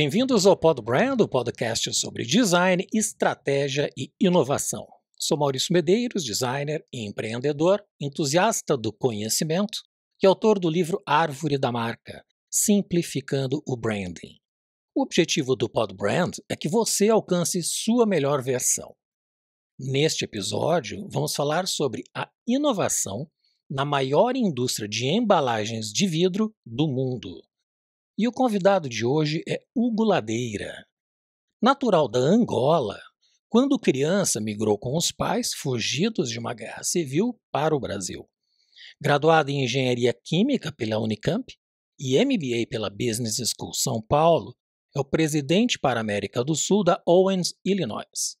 Bem-vindos ao Pod Brand, o podcast sobre design, estratégia e inovação. Sou Maurício Medeiros, designer e empreendedor, entusiasta do conhecimento e autor do livro Árvore da Marca, Simplificando o Branding. O objetivo do Pod Brand é que você alcance sua melhor versão. Neste episódio, vamos falar sobre a inovação na maior indústria de embalagens de vidro do mundo. E o convidado de hoje é Hugo Ladeira. Natural da Angola, quando criança migrou com os pais, fugidos de uma guerra civil, para o Brasil. Graduado em Engenharia Química pela Unicamp e MBA pela Business School São Paulo, é o presidente para a América do Sul da Owens Illinois,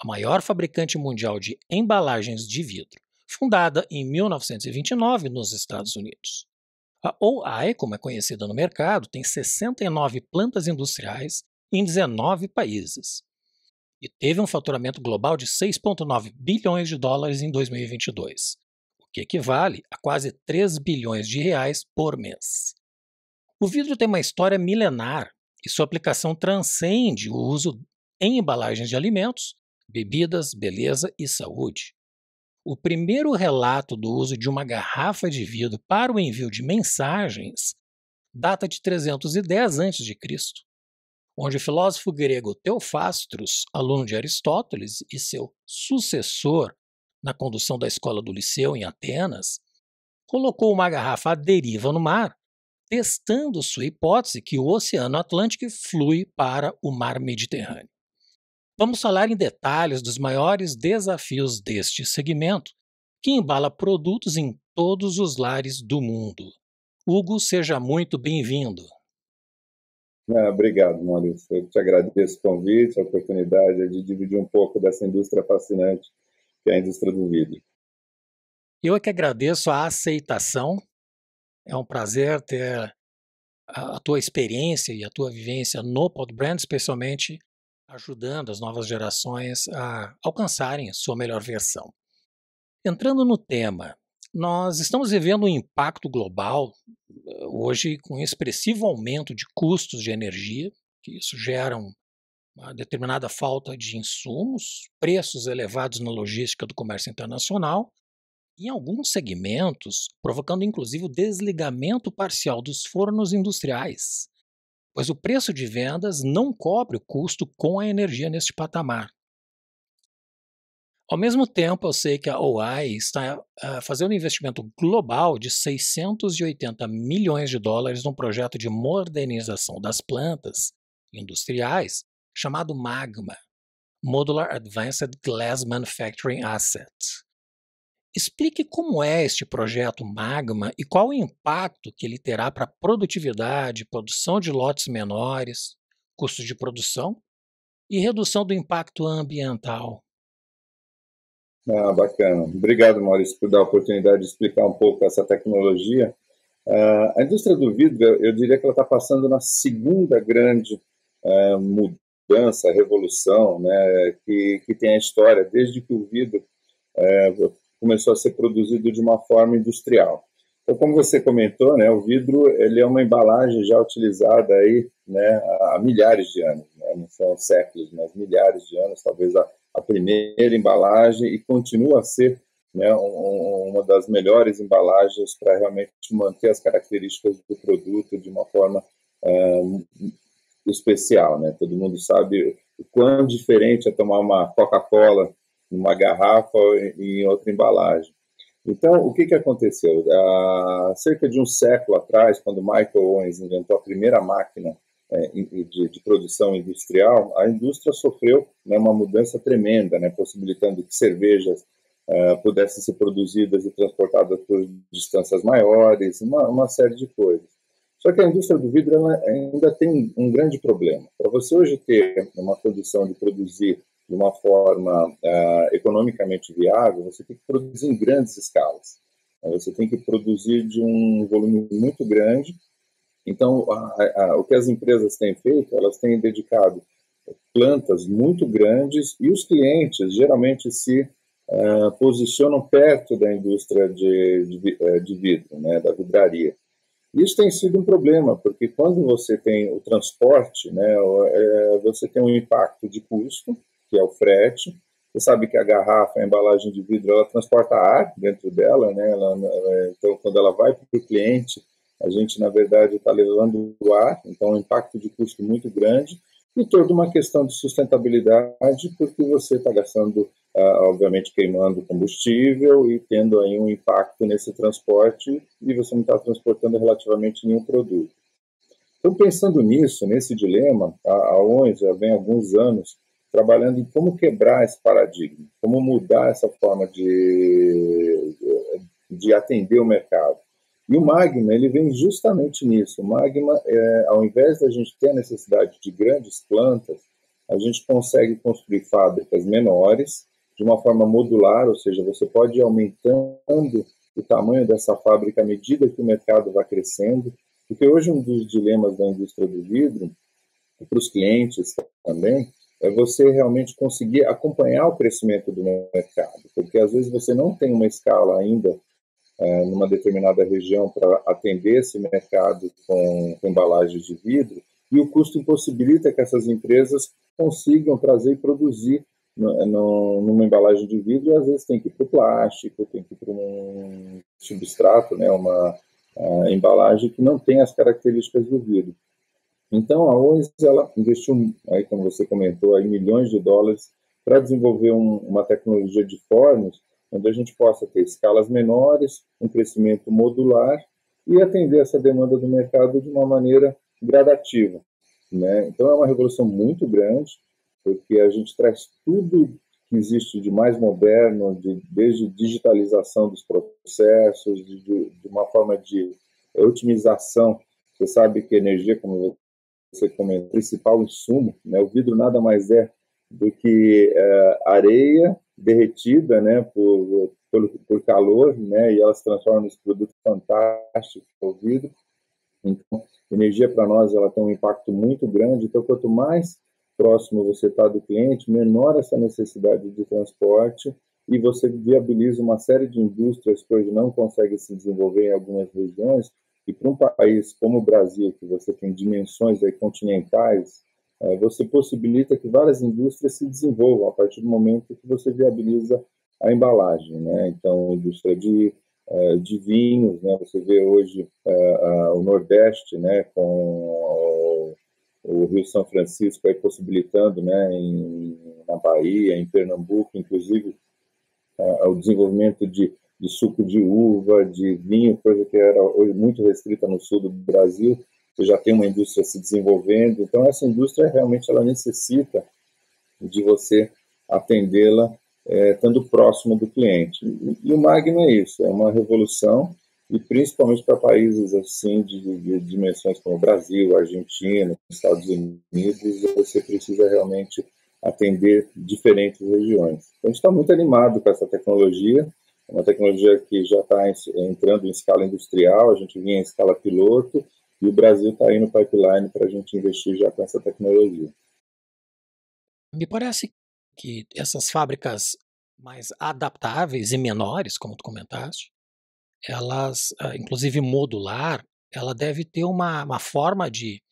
a maior fabricante mundial de embalagens de vidro fundada em 1929 nos Estados Unidos. A OI, como é conhecida no mercado, tem 69 plantas industriais em 19 países e teve um faturamento global de 6,9 bilhões de dólares em 2022, o que equivale a quase 3 bilhões de reais por mês. O vidro tem uma história milenar e sua aplicação transcende o uso em embalagens de alimentos, bebidas, beleza e saúde. O primeiro relato do uso de uma garrafa de vidro para o envio de mensagens data de 310 a.C., onde o filósofo grego Teofastros, aluno de Aristóteles e seu sucessor na condução da escola do Liceu em Atenas, colocou uma garrafa à deriva no mar, testando sua hipótese que o Oceano Atlântico flui para o Mar Mediterrâneo. Vamos falar em detalhes dos maiores desafios deste segmento, que embala produtos em todos os lares do mundo. Hugo, seja muito bem-vindo. Ah, obrigado, Maurício. Eu te agradeço o convite, a oportunidade de dividir um pouco dessa indústria fascinante que é a indústria do vidro. Eu é que agradeço a aceitação. É um prazer ter a tua experiência e a tua vivência no Podbrand, especialmente ajudando as novas gerações a alcançarem sua melhor versão. Entrando no tema, nós estamos vivendo um impacto global eh, hoje com um expressivo aumento de custos de energia, que isso gera uma determinada falta de insumos, preços elevados na logística do comércio internacional, em alguns segmentos, provocando inclusive o desligamento parcial dos fornos industriais, pois o preço de vendas não cobre o custo com a energia neste patamar. Ao mesmo tempo, eu sei que a OI está uh, fazendo um investimento global de 680 milhões de dólares num projeto de modernização das plantas industriais chamado MAGMA Modular Advanced Glass Manufacturing Asset. Explique como é este projeto Magma e qual o impacto que ele terá para a produtividade, produção de lotes menores, custos de produção e redução do impacto ambiental. Ah, bacana. Obrigado, Maurício, por dar a oportunidade de explicar um pouco essa tecnologia. Uh, a indústria do vidro, eu diria que ela está passando na segunda grande uh, mudança, revolução, né, que, que tem a história, desde que o vidro uh, começou a ser produzido de uma forma industrial. Então, como você comentou, né, o vidro ele é uma embalagem já utilizada aí, né, há milhares de anos, né, não são séculos, mas milhares de anos, talvez a, a primeira embalagem e continua a ser né, um, uma das melhores embalagens para realmente manter as características do produto de uma forma um, especial, né? Todo mundo sabe o quão diferente é tomar uma Coca-Cola numa garrafa e em outra embalagem. Então, o que, que aconteceu? Há cerca de um século atrás, quando Michael Owens inventou a primeira máquina é, de, de, produção industrial, a indústria sofreu né, uma mudança tremenda, né, possibilitando que cervejas uh, pudessem ser produzidas e transportadas por distâncias maiores, uma, uma série de coisas. Só que a indústria do vidro ainda tem um grande problema. Para você hoje ter uma condição de produzir de uma forma uh, economicamente viável, você tem que produzir em grandes escalas. Você tem que produzir de um volume muito grande. Então, a, a, o que as empresas têm feito, elas têm dedicado plantas muito grandes e os clientes geralmente se uh, posicionam perto da indústria de, de, eh, de vidro, né, da vidraria. Isso tem sido um problema, porque quando você tem o transporte, né, é, você tem um impacto de custo, que é o frete. Você sabe que a garrafa, a embalagem de vidro, ela transporta ar dentro dela, né? Ela, então, quando ela vai para o cliente, a gente, na verdade, está levando o ar, então, um impacto de custo muito grande e toda uma questão de sustentabilidade, porque você está gastando, ah, obviamente, queimando combustível e tendo aí um impacto nesse transporte e você não está transportando relativamente nenhum produto. Então, pensando nisso, nesse dilema, a ONU já vem há alguns anos trabalhando em como quebrar esse paradigma, como mudar essa forma de, de atender o mercado. E o Magma, ele vem justamente nisso. O Magma, é, ao invés da gente ter a necessidade de grandes plantas, a gente consegue construir fábricas menores, de uma forma modular, ou seja, você pode ir aumentando o tamanho dessa fábrica à medida que o mercado vai crescendo, porque hoje um dos dilemas da indústria do vidro, para os clientes também, é você realmente conseguir acompanhar o crescimento do mercado, porque às vezes você não tem uma escala ainda é, numa determinada região para atender esse mercado com, com embalagens de vidro, e o custo impossibilita que essas empresas consigam trazer e produzir no, no, numa embalagem de vidro, e às vezes tem que ir para o plástico, tem que ir para um substrato, né, uma embalagem que não tem as características do vidro. Então, a ONS ela investiu, aí, como você comentou, aí, milhões de dólares para desenvolver um, uma tecnologia de fornos onde a gente possa ter escalas menores, um crescimento modular e atender essa demanda do mercado de uma maneira gradativa. Né? Então é uma revolução muito grande, porque a gente traz tudo que existe de mais moderno, de, desde digitalização dos processos, de, de, uma forma de otimização. Você sabe que energia, como você comentou, é o principal insumo, né? o vidro nada mais é do que é, areia derretida, né, por, por, por, calor, né, e ela se transforma nesse produto fantástico o vidro. Então, energia para nós ela tem um impacto muito grande. Então, quanto mais próximo você está do cliente, menor essa necessidade de transporte e você viabiliza uma série de indústrias que hoje não conseguem se desenvolver em algumas regiões. E para um país como o Brasil, que você tem dimensões aí continentais é, você possibilita que várias indústrias se desenvolvam a partir do momento que você viabiliza a embalagem, né? Então, indústria de, é, de vinhos, né? Você vê hoje é, o Nordeste, né? Com o Rio São Francisco aí possibilitando, né? Em, na Bahia, em Pernambuco, inclusive, o desenvolvimento de, de suco de uva, de vinho, coisa que era muito restrita no sul do Brasil, você já tem uma indústria se desenvolvendo. Então, essa indústria realmente ela necessita de você atendê-la é, estando próximo do cliente. E, e, o Magno é isso, é uma revolução, e principalmente para países assim de, de, dimensões como Brasil, Argentina, Estados Unidos, você precisa realmente atender diferentes regiões. Então, a gente está muito animado com essa tecnologia, é uma tecnologia que já está entrando em escala industrial, a gente vinha em escala piloto, e o Brasil está aí no pipeline para a gente investir já com essa tecnologia. Me parece que essas fábricas mais adaptáveis e menores, como tu comentaste, elas, ah, inclusive modular, ela deve ter uma, uma forma de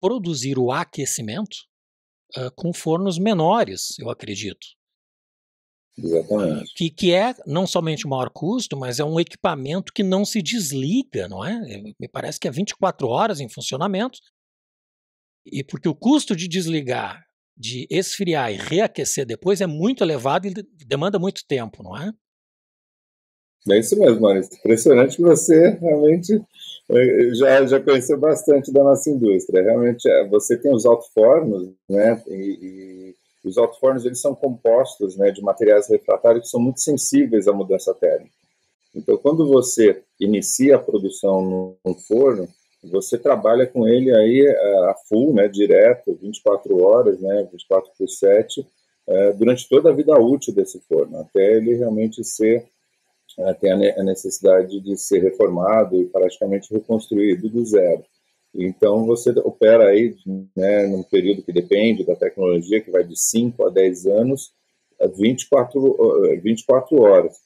produzir o aquecimento uh, com fornos menores, eu acredito. Exatamente. Que, que é não somente o maior custo, mas é um equipamento que não se desliga, não é? é me parece que é 24 horas em funcionamento. E porque o custo de desligar, de esfriar e reaquecer depois é muito elevado e demanda muito tempo, não é? É isso mesmo, Maurício. Impressionante que você realmente eh, já, já conheceu bastante da nossa indústria. Realmente, é, você tem os alto-fornos, né? E, e os alto-fornos eles são compostos né, de materiais refratários que são muito sensíveis à mudança térmica. Então, quando você inicia a produção no forno, você trabalha com ele aí eh, a full, né, direto, 24 horas, né, 24 por 7, eh, durante toda a vida útil desse forno, até ele realmente ser, eh, a necessidade de ser reformado e praticamente reconstruído do zero. Então, você opera aí, né, num período que depende da tecnologia, que vai de 5 a 10 anos, a 24, 24 horas.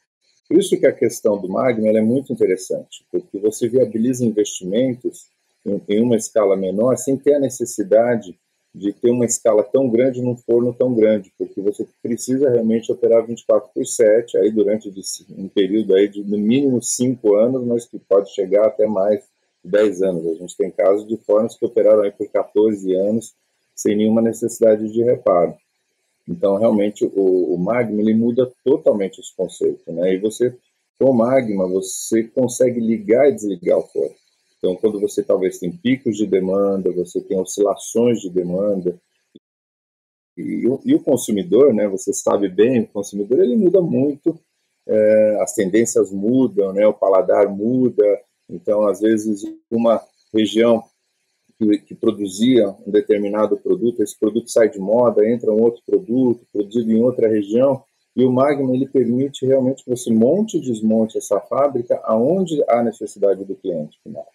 Por isso que a questão do Magma é muito interessante, porque você viabiliza investimentos em, em uma escala menor sem ter a necessidade de ter uma escala tão grande num forno tão grande, porque você precisa realmente operar 24 por 7, aí durante um período aí de no mínimo 5 anos, mas que pode chegar até mais 10 anos. A gente tem casos de fornos que operaram aí por 14 anos sem nenhuma necessidade de reparo. Então, realmente, o, o Magma ele muda totalmente os conceitos, né? E você, com o Magma, você consegue ligar e desligar o forno. Então, quando você talvez tem picos de demanda, você tem oscilações de demanda, e, e o consumidor, né, você sabe bem, o consumidor ele muda muito, é, as tendências mudam, né, o paladar muda, então, às vezes, uma região que, que, produzia um determinado produto, esse produto sai de moda, entra um outro produto, produzido em outra região, e o Magma ele permite realmente que você monte e desmonte essa fábrica aonde há necessidade do cliente final.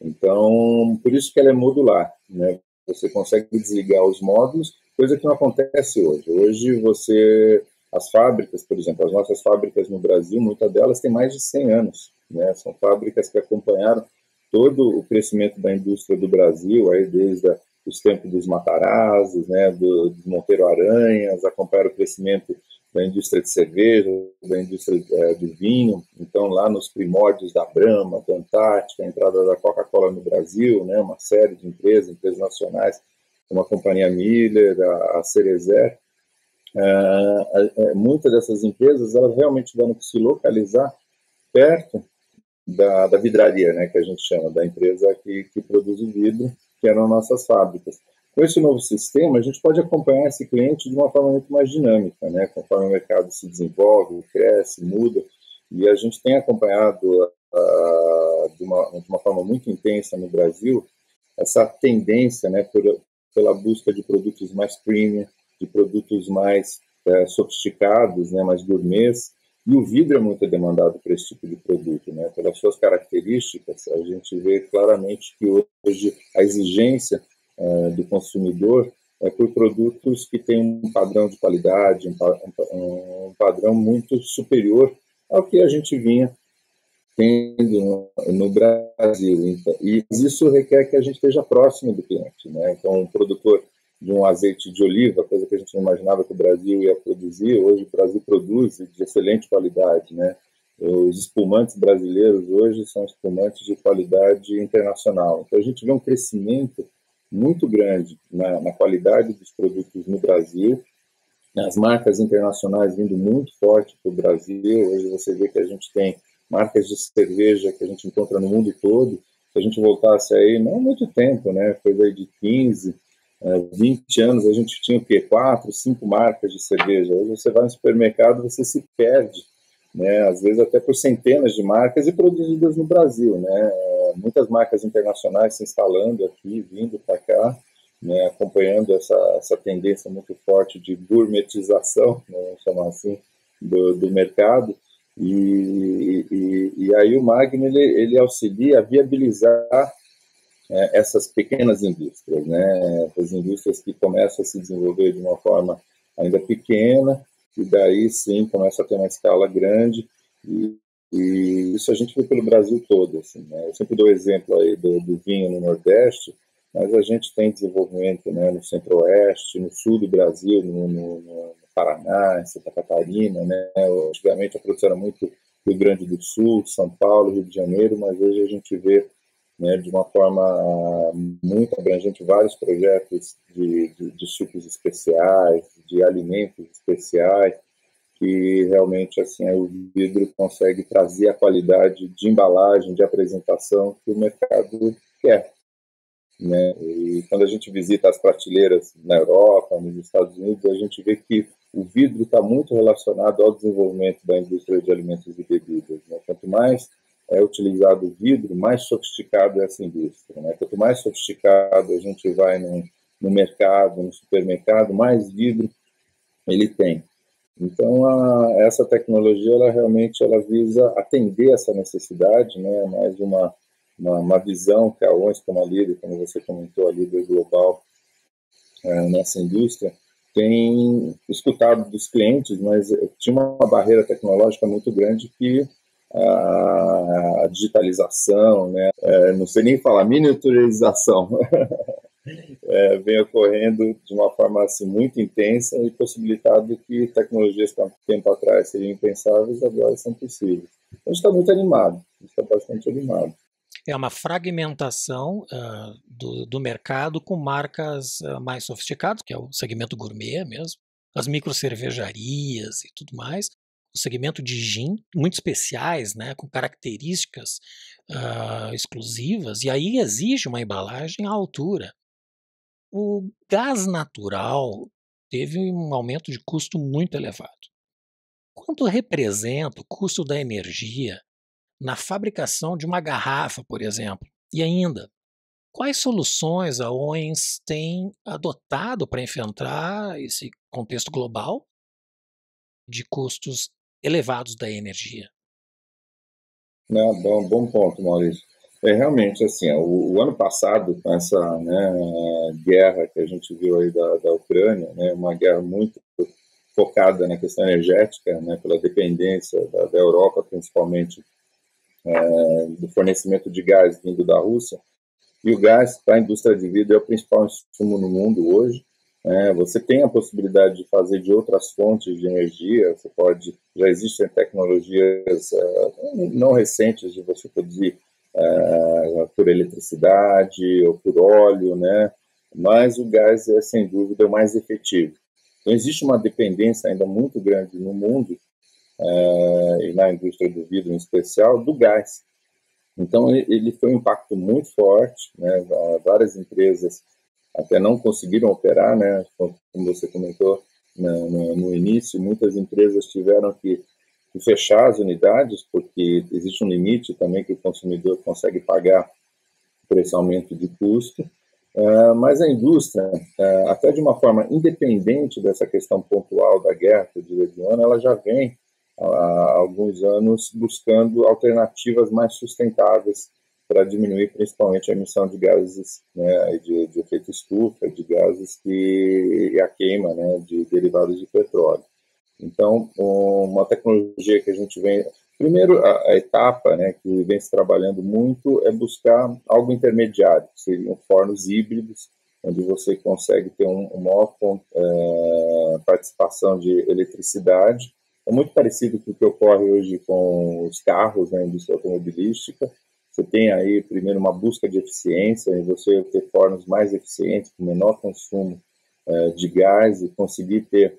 Então, por isso que ela é modular, né? Você consegue desligar os módulos, coisa que não acontece hoje. Hoje você, as fábricas, por exemplo, as nossas fábricas no Brasil, muitas delas têm mais de 100 anos, né? São fábricas que acompanharam todo o crescimento da indústria do Brasil, aí desde os tempos dos Matarazos, né, do, dos Monteiro Aranhas, acompanharam o crescimento da indústria de cerveja, da indústria é, do vinho. Então, lá nos primórdios da Brahma, da Antártica, a entrada da Coca-Cola no Brasil, né, uma série de empresas, empresas nacionais, como a Companhia Miller, a, a Cerezer. É, muitas dessas empresas, elas realmente tiveram que se localizar perto da, da vidraria, né, que a gente chama, da empresa que, que produz o vidro, que eram nossas fábricas. Com esse novo sistema, a gente pode acompanhar esse cliente de uma forma muito mais dinâmica, né? conforme o mercado se desenvolve, cresce, muda. E a gente tem acompanhado uh, de, uma, de, uma, forma muito intensa no Brasil essa tendência né, por, pela busca de produtos mais premium, de produtos mais uh, sofisticados, né, mais gourmets. E o vidro é muito demandado para esse tipo de produto. Né? Pelas suas características, a gente vê claramente que hoje a exigência é, do consumidor é por produtos que têm um padrão de qualidade, um, um padrão muito superior ao que a gente vinha tendo no, no Brasil. Então, e isso requer que a gente esteja próximo do cliente. Né? Então, um produtor de um azeite de oliva, coisa que a gente não imaginava que o Brasil ia produzir, hoje o Brasil produz de excelente qualidade. Né? Os espumantes brasileiros hoje são espumantes de qualidade internacional. Então, a gente vê um crescimento muito grande na, na qualidade dos produtos no Brasil, as marcas internacionais vindo muito forte para o Brasil. Hoje você vê que a gente tem marcas de cerveja que a gente encontra no mundo todo. Se a gente voltasse aí, não muito tempo, né? Coisa aí de 15, 20 eh, anos, a gente tinha o quê? Quatro, cinco marcas de cerveja. Hoje você vai no supermercado, você se perde, né? Às vezes até por centenas de marcas e produzidas no Brasil, né? muitas marcas internacionais se instalando aqui, vindo para cá, né, acompanhando essa, essa tendência muito forte de gourmetização, né, vamos chamar assim, do, do mercado. E, e, e, aí o Magno ele, ele auxilia a viabilizar é, essas pequenas indústrias, né, as indústrias que começam a se desenvolver de uma forma ainda pequena e daí sim começa a ter uma escala grande e, e isso a gente vê pelo Brasil todo. Assim, né? Eu sempre dou exemplo aí do, do, vinho no Nordeste, mas a gente tem desenvolvimento né, no Centro-Oeste, no Sul do Brasil, no, no, no, Paraná, em Santa Catarina. Né? Antigamente a produção era muito Rio Grande do Sul, São Paulo, Rio de Janeiro, mas hoje a gente vê né, de uma forma muito abrangente vários projetos de, de, de sucos especiais, de alimentos especiais, que realmente assim o vidro consegue trazer a qualidade de embalagem, de apresentação que o mercado quer. Né? E quando a gente visita as prateleiras na Europa, nos Estados Unidos, a gente vê que o vidro está muito relacionado ao desenvolvimento da indústria de alimentos e bebidas. Né? Quanto mais é utilizado vidro, mais sofisticado é essa indústria. Né? Quanto mais sofisticado a gente vai no, no mercado, no supermercado, mais vidro ele tem. Então, a, essa tecnologia, ela realmente ela visa atender essa necessidade, né? mais uma, uma, uma visão que a ONS como a líder, como você comentou, a líder global é, nessa indústria, tem escutado dos clientes, mas tinha uma barreira tecnológica muito grande que a digitalização, né, é, não sei nem falar, miniaturização, é, vem ocorrendo de uma forma assim, muito intensa e possibilitado que tecnologias que há tempo atrás seriam impensáveis agora são possíveis. Então, a gente está muito animado, a gente está bastante animado. É uma fragmentação uh, do, do, mercado com marcas uh, mais sofisticadas, que é o segmento gourmet mesmo, as micro cervejarias e tudo mais, segmento de gin, muito especiais, né, com características uh, exclusivas, e aí exige uma embalagem à altura. O gás natural teve um aumento de custo muito elevado. Quanto representa o custo da energia na fabricação de uma garrafa, por exemplo? E ainda, quais soluções a OENS tem adotado para enfrentar esse contexto global de custos elevados da energia? Não, bom, bom ponto, Maurício. É realmente assim, o, o, ano passado, com essa né, guerra que a gente viu aí da, da Ucrânia, né, uma guerra muito focada na questão energética, né, pela dependência da, da Europa, principalmente é, do fornecimento de gás vindo da Rússia. E o gás para a indústria de vidro é o principal insumo no mundo hoje. É, você tem a possibilidade de fazer de outras fontes de energia. Você pode, já existem tecnologias é, não recentes de você produzir é, por eletricidade ou por óleo, né? Mas o gás é sem dúvida o mais efetivo. Então existe uma dependência ainda muito grande no mundo é, e na indústria do vidro em especial do gás. Então ele foi um impacto muito forte, né? Várias empresas até não conseguiram operar, né? Como você comentou no, no, no início, muitas empresas tiveram que e fechar as unidades, porque existe um limite também que o consumidor consegue pagar por esse aumento de custo. Uh, mas a indústria, uh, até de uma forma independente dessa questão pontual da guerra, que eu diria de ano, ela já vem há alguns anos buscando alternativas mais sustentáveis para diminuir principalmente a emissão de gases né, de, de efeito estufa, de gases que a queima né, de derivados de petróleo. Então, uma tecnologia que a gente vem. Primeiro, a, a, etapa né, que vem se trabalhando muito é buscar algo intermediário, que seriam fornos híbridos, onde você consegue ter um, uma maior é, participação de eletricidade. É muito parecido com o que ocorre hoje com os carros na né, indústria automobilística. Você tem aí, primeiro, uma busca de eficiência, em você ter fornos mais eficientes, com menor consumo é, de gás e conseguir ter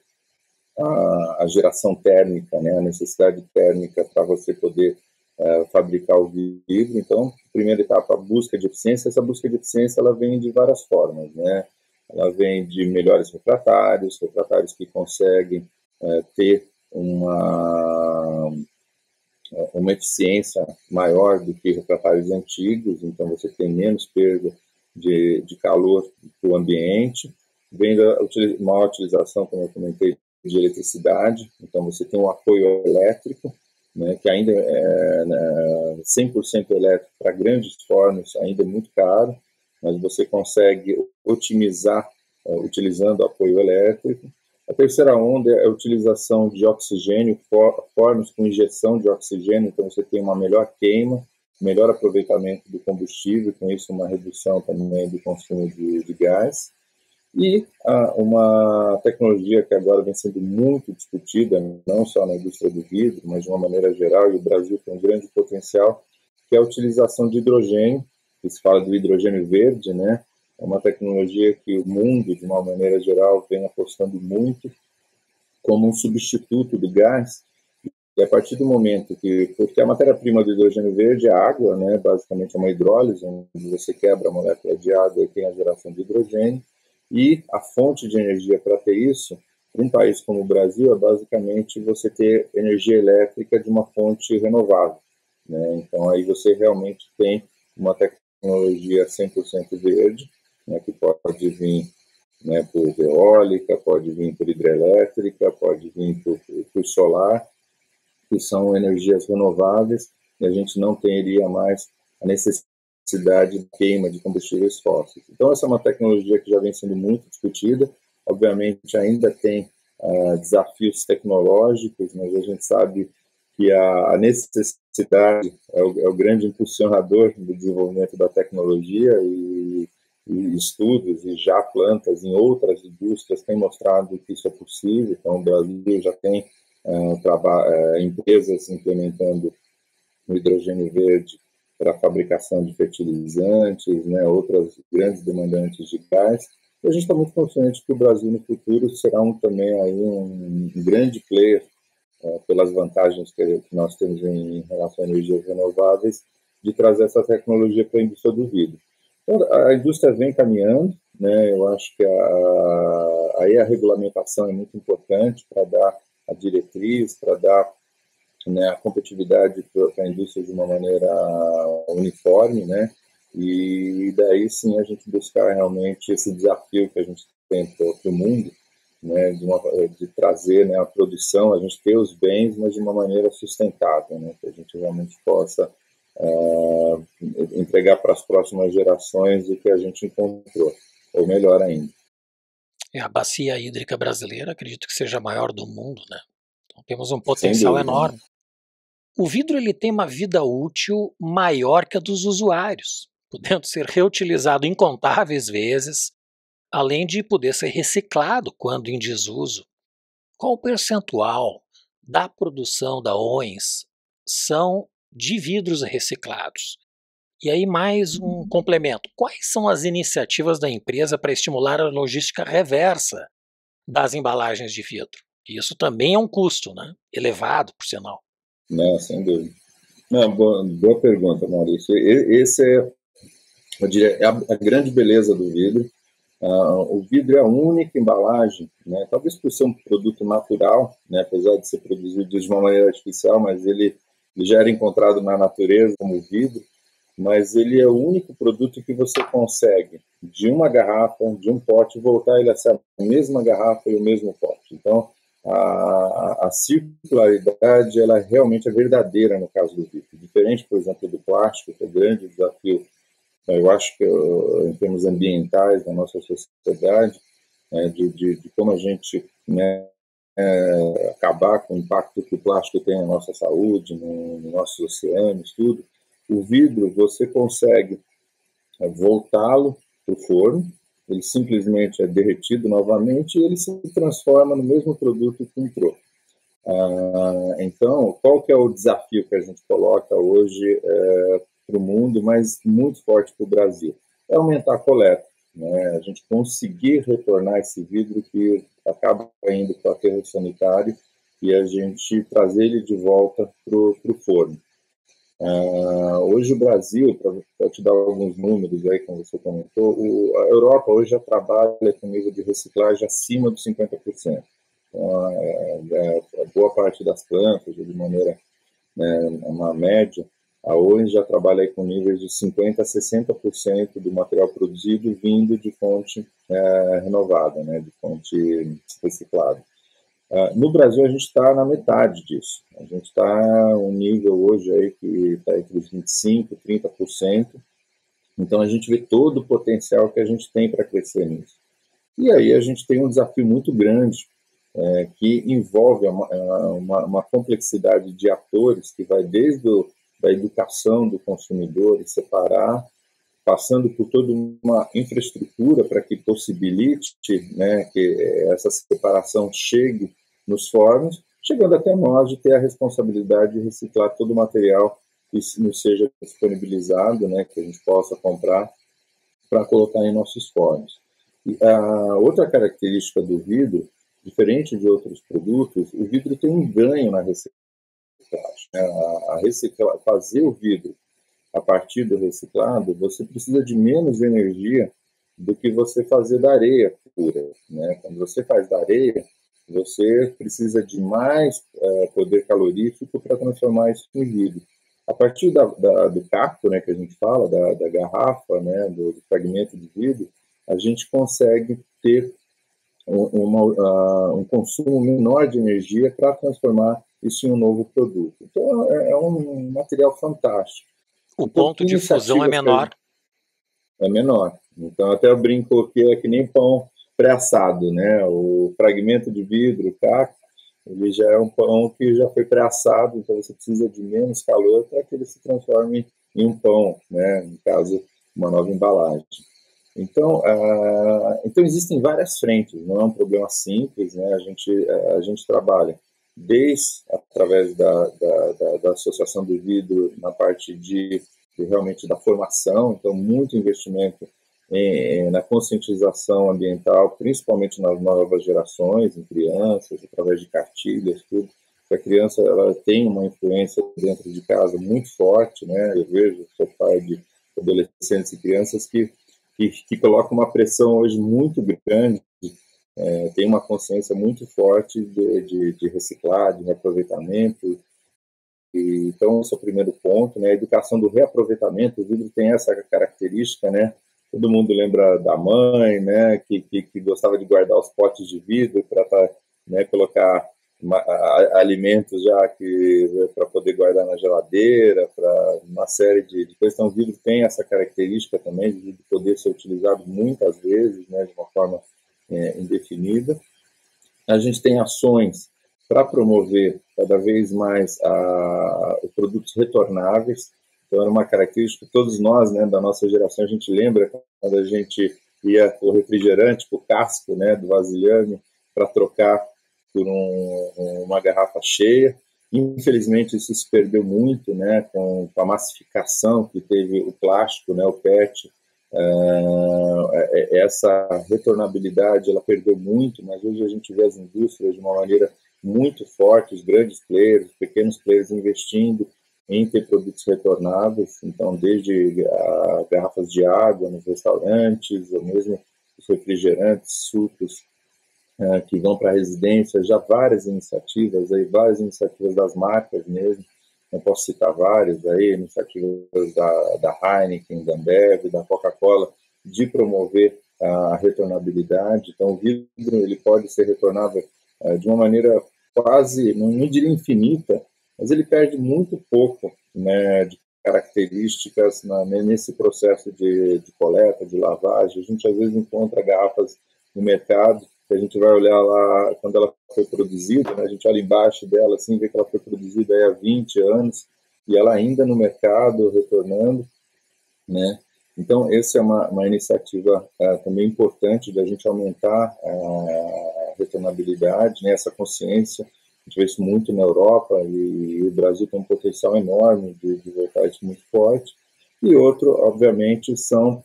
a, a geração térmica, né, a necessidade térmica para você poder é, fabricar o vidro. Então, primeira etapa, a busca de eficiência. Essa busca de eficiência ela vem de várias formas, né? Ela vem de melhores refratários, refratários que conseguem é, ter uma uma eficiência maior do que refratários antigos, então você tem menos perda de, de calor para o ambiente, vem da maior utilização, como eu comentei, de eletricidade, então você tem um apoio elétrico, né, que ainda é né, 100% elétrico para grandes fornos ainda é muito caro, mas você consegue otimizar uh, utilizando apoio elétrico. A terceira onda é a utilização de oxigênio, for, fornos com injeção de oxigênio, então você tem uma melhor queima, melhor aproveitamento do combustível, com isso uma redução também do consumo de, de gás. E uma tecnologia que agora vem sendo muito discutida, não só na indústria do vidro, mas de uma maneira geral, e o Brasil tem um grande potencial, que é a utilização de hidrogênio, que se fala do hidrogênio verde, né? É uma tecnologia que o mundo, de uma maneira geral, vem apostando muito como um substituto do gás. E a partir do momento que, porque a matéria-prima do hidrogênio verde é água, né? Basicamente é uma hidrólise, onde você quebra a molécula de água e tem a geração de hidrogênio e a fonte de energia para ter isso, um país como o Brasil, é basicamente você ter energia elétrica de uma fonte renovável. Né? Então, aí você realmente tem uma tecnologia 100% verde, né, que pode vir né, por eólica, pode vir por hidrelétrica, pode vir por, por solar, que são energias renováveis, e a gente não teria mais a necessidade de queima de combustíveis fósseis. Então, essa é uma tecnologia que já vem sendo muito discutida. obviamente ainda tem uh, desafios tecnológicos, mas a gente sabe que a necessidade é o, é o, grande impulsionador do desenvolvimento da tecnologia e, e, estudos e já plantas em outras indústrias têm mostrado que isso é possível. Então, o Brasil já tem uh, uh, empresas implementando o hidrogênio verde para fabricação de fertilizantes, né, outras grandes demandantes de gás. E a gente está muito confiante que o Brasil no futuro será um, também aí um, um grande player é, pelas vantagens que, que nós temos em relação a energias renováveis de trazer essa tecnologia para a indústria do vidro. A indústria vem caminhando, né? Eu acho que a, aí a regulamentação é muito importante para dar a diretriz, para dar né, a competitividade para a indústria de uma maneira uniforme, né? E daí sim a gente buscar realmente esse desafio que a gente tem para o mundo, né, de, uma, de trazer né, a produção, a gente ter os bens, mas de uma maneira sustentável, né, que a gente realmente possa é, entregar para as próximas gerações o que a gente encontrou, ou melhor ainda. É, a bacia hídrica brasileira acredito que seja a maior do mundo, né? Então temos um potencial enorme. O vidro ele tem uma vida útil maior que a dos usuários, podendo ser reutilizado incontáveis vezes, além de poder ser reciclado quando em desuso. Qual o percentual da produção da OENS são de vidros reciclados? E aí, mais um complemento: quais são as iniciativas da empresa para estimular a logística reversa das embalagens de vidro? Isso também é um custo, né? Elevado, por sinal. Não, sem dúvida. Não, boa, boa pergunta, Maurício. Esse é, eu diria, é a, a grande beleza do vidro. Uh, o vidro é a única embalagem, né, talvez por ser um produto natural, né, apesar de ser produzido de uma maneira artificial, mas ele, ele já era encontrado na natureza como vidro, mas ele é o único produto que você consegue, de uma garrafa, de um pote, voltar ele a ser a mesma garrafa e o mesmo pote. Então, a, a, circularidade ela realmente é verdadeira no caso do vidro. Diferente, por exemplo, do plástico, que é um grande desafio, né, eu acho que em termos ambientais da nossa sociedade, né, de, de, de, como a gente né, é, acabar com o impacto que o plástico tem na nossa saúde, nos no nossos oceanos, tudo. O vidro, você consegue é, voltá-lo para o forno, ele simplesmente é derretido novamente e ele se transforma no mesmo produto que entrou. Ah, então, qual que é o desafio que a gente coloca hoje é, para o mundo, mas muito forte para o Brasil? É aumentar a coleta, né? a gente conseguir retornar esse vidro que acaba indo para o aterro sanitário e a gente trazer ele de volta para o forno. Uh, hoje o Brasil, para te dar alguns números aí, como você comentou, o, a Europa hoje já trabalha com nível de reciclagem acima dos 50%. Então, é, é, boa parte das plantas, de maneira, né, uma média, a ONU já trabalha com níveis de 50% a 60% do material produzido vindo de fonte é, renovada, né, de fonte reciclada. Uh, no Brasil, a gente está na metade disso. A gente está um nível hoje aí que está entre os 25% e 30%. Então, a gente vê todo o potencial que a gente tem para crescer nisso. E aí a gente tem um desafio muito grande, é, que envolve uma, uma, uma, complexidade de atores que vai desde a da educação do consumidor e separar, passando por toda uma infraestrutura para que possibilite né, que essa separação chegue nos fóruns, chegando até nós de ter a responsabilidade de reciclar todo o material que nos seja disponibilizado, né, que a gente possa comprar para colocar em nossos fóruns. E a outra característica do vidro, diferente de outros produtos, o vidro tem um ganho na reciclagem. A, a recicla, fazer o vidro a partir do reciclado, você precisa de menos energia do que você fazer da areia pura. Né? Quando você faz da areia, você precisa de mais é, poder calorífico para transformar isso em vidro. A partir da, da, do cacto, né, que a gente fala, da, da garrafa, né, do, do, fragmento de vidro, a gente consegue ter uma, uh, um consumo menor de energia para transformar isso em um novo produto. Então, é, é um material fantástico. O então, ponto de fusão é menor. É menor. Então, até eu brinco que é que nem pão pré-assado, né? O fragmento de vidro, o caco, ele já é um pão que já foi pré-assado, então você precisa de menos calor para que ele se transforme em um pão, né? No caso, uma nova embalagem. Então, uh, então existem várias frentes, não é um problema simples, né? A gente, a gente trabalha desde através da, da, da, da Associação do Vidro na parte de, de, realmente da formação, então muito investimento em, na conscientização ambiental, principalmente nas novas gerações, em crianças, através de cartilhas, tudo. A criança ela tem uma influência dentro de casa muito forte, né? Eu vejo, sou pai de adolescentes e crianças que que, que colocam uma pressão hoje muito grande é, tem uma consciência muito forte de, de, de reciclar, de reaproveitamento. E, então, esse é o primeiro ponto, né? A educação do reaproveitamento, o vidro tem essa característica, né? Todo mundo lembra da mãe, né? Que, que, que gostava de guardar os potes de vidro para tá, né, colocar alimentos já que para poder guardar na geladeira, para uma série de, de coisas. Então, o vidro tem essa característica também de poder ser utilizado muitas vezes, né? De uma forma é, indefinida. A gente tem ações para promover cada vez mais a, os produtos retornáveis. Então, era uma característica que todos nós, né, da nossa geração, a gente lembra quando a gente ia o refrigerante, o casco né, do vasilhame, para trocar por um, uma garrafa cheia. Infelizmente, isso se perdeu muito né, com, a massificação que teve o plástico, né, o PET, Uh, essa retornabilidade ela perdeu muito, mas hoje a gente vê as indústrias de uma maneira muito forte, os grandes players, os pequenos players investindo em ter produtos retornáveis, então desde a, garrafas de água nos restaurantes, ou mesmo os refrigerantes, sucos uh, que vão para residências, já várias iniciativas, aí, várias iniciativas das marcas mesmo, eu posso citar vários aí, iniciativas da, da Heineken, da Ambev, da Coca-Cola, de promover a retornabilidade. Então, o vidro ele pode ser retornável uh, de uma maneira quase, não, não, diria infinita, mas ele perde muito pouco né, de características na, nesse processo de, de coleta, de lavagem. A gente às vezes encontra garrafas no mercado a gente vai olhar lá quando ela foi produzida, né, a gente olha embaixo dela assim, vê que ela foi produzida há 20 anos e ela ainda no mercado, retornando, né? Então, essa é uma, uma iniciativa é, também importante da gente aumentar a retornabilidade, né, essa consciência. A gente vê isso muito na Europa e, e o Brasil tem um potencial enorme de, de voltar isso muito forte. E outro, obviamente, são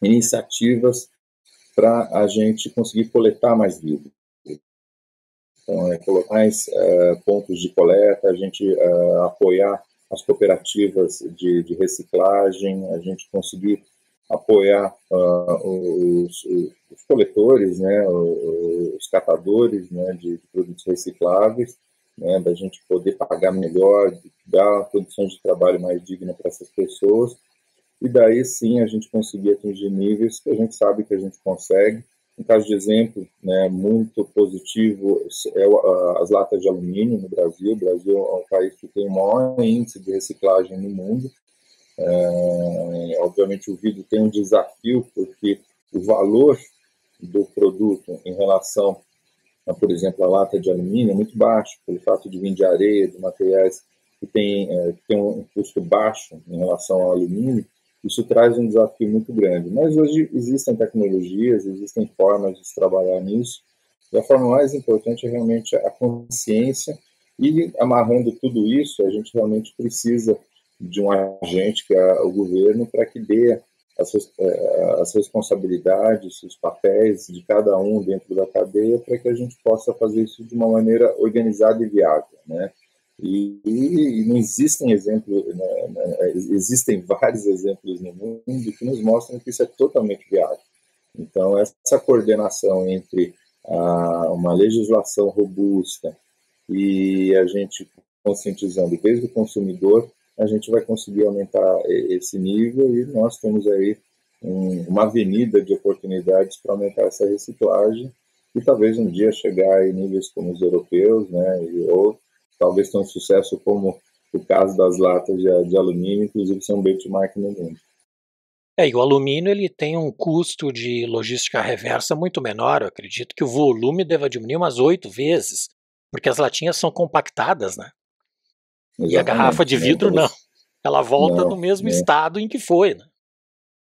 iniciativas para a gente conseguir coletar mais vidro. Então, é colocar mais é, pontos de coleta, a gente é, apoiar as cooperativas de, de, reciclagem, a gente conseguir apoiar uh, os, os, coletores, né, os catadores né, de, de produtos recicláveis, né, da gente poder pagar melhor, dar condições de trabalho mais digna para essas pessoas e daí sim a gente conseguir atingir níveis que a gente sabe que a gente consegue. Um caso de exemplo né, muito positivo é as latas de alumínio no Brasil. O Brasil é um país que tem o maior índice de reciclagem no mundo. É, obviamente o vidro tem um desafio porque o valor do produto em relação a, por exemplo, a lata de alumínio é muito baixo, pelo fato de vir de areia, de materiais que tem, é, tem um custo baixo em relação ao alumínio, isso traz um desafio muito grande. Mas hoje existem tecnologias, existem formas de trabalhar nisso. E a forma mais importante é realmente a consciência. E amarrando tudo isso, a gente realmente precisa de um agente, que é o governo, para que dê as, eh, as responsabilidades, os papéis de cada um dentro da cadeia, para que a gente possa fazer isso de uma maneira organizada e viável, né? E, e, não existem exemplos, né, né, existem vários exemplos no mundo que nos mostram que isso é totalmente viável. Então, essa coordenação entre a, uma legislação robusta e a gente conscientizando desde o consumidor, a gente vai conseguir aumentar esse nível e nós temos aí um, uma avenida de oportunidades para aumentar essa reciclagem e talvez um dia chegar em níveis como os europeus, né, e, ou talvez tenha um sucesso como o caso das latas de, de alumínio, inclusive são benchmark no mundo. É, e o alumínio ele tem um custo de logística reversa muito menor. Eu acredito que o volume deva diminuir umas oito vezes, porque as latinhas são compactadas, né? Exatamente. E a garrafa de vidro não. Ela volta não, no mesmo né? estado em que foi, né?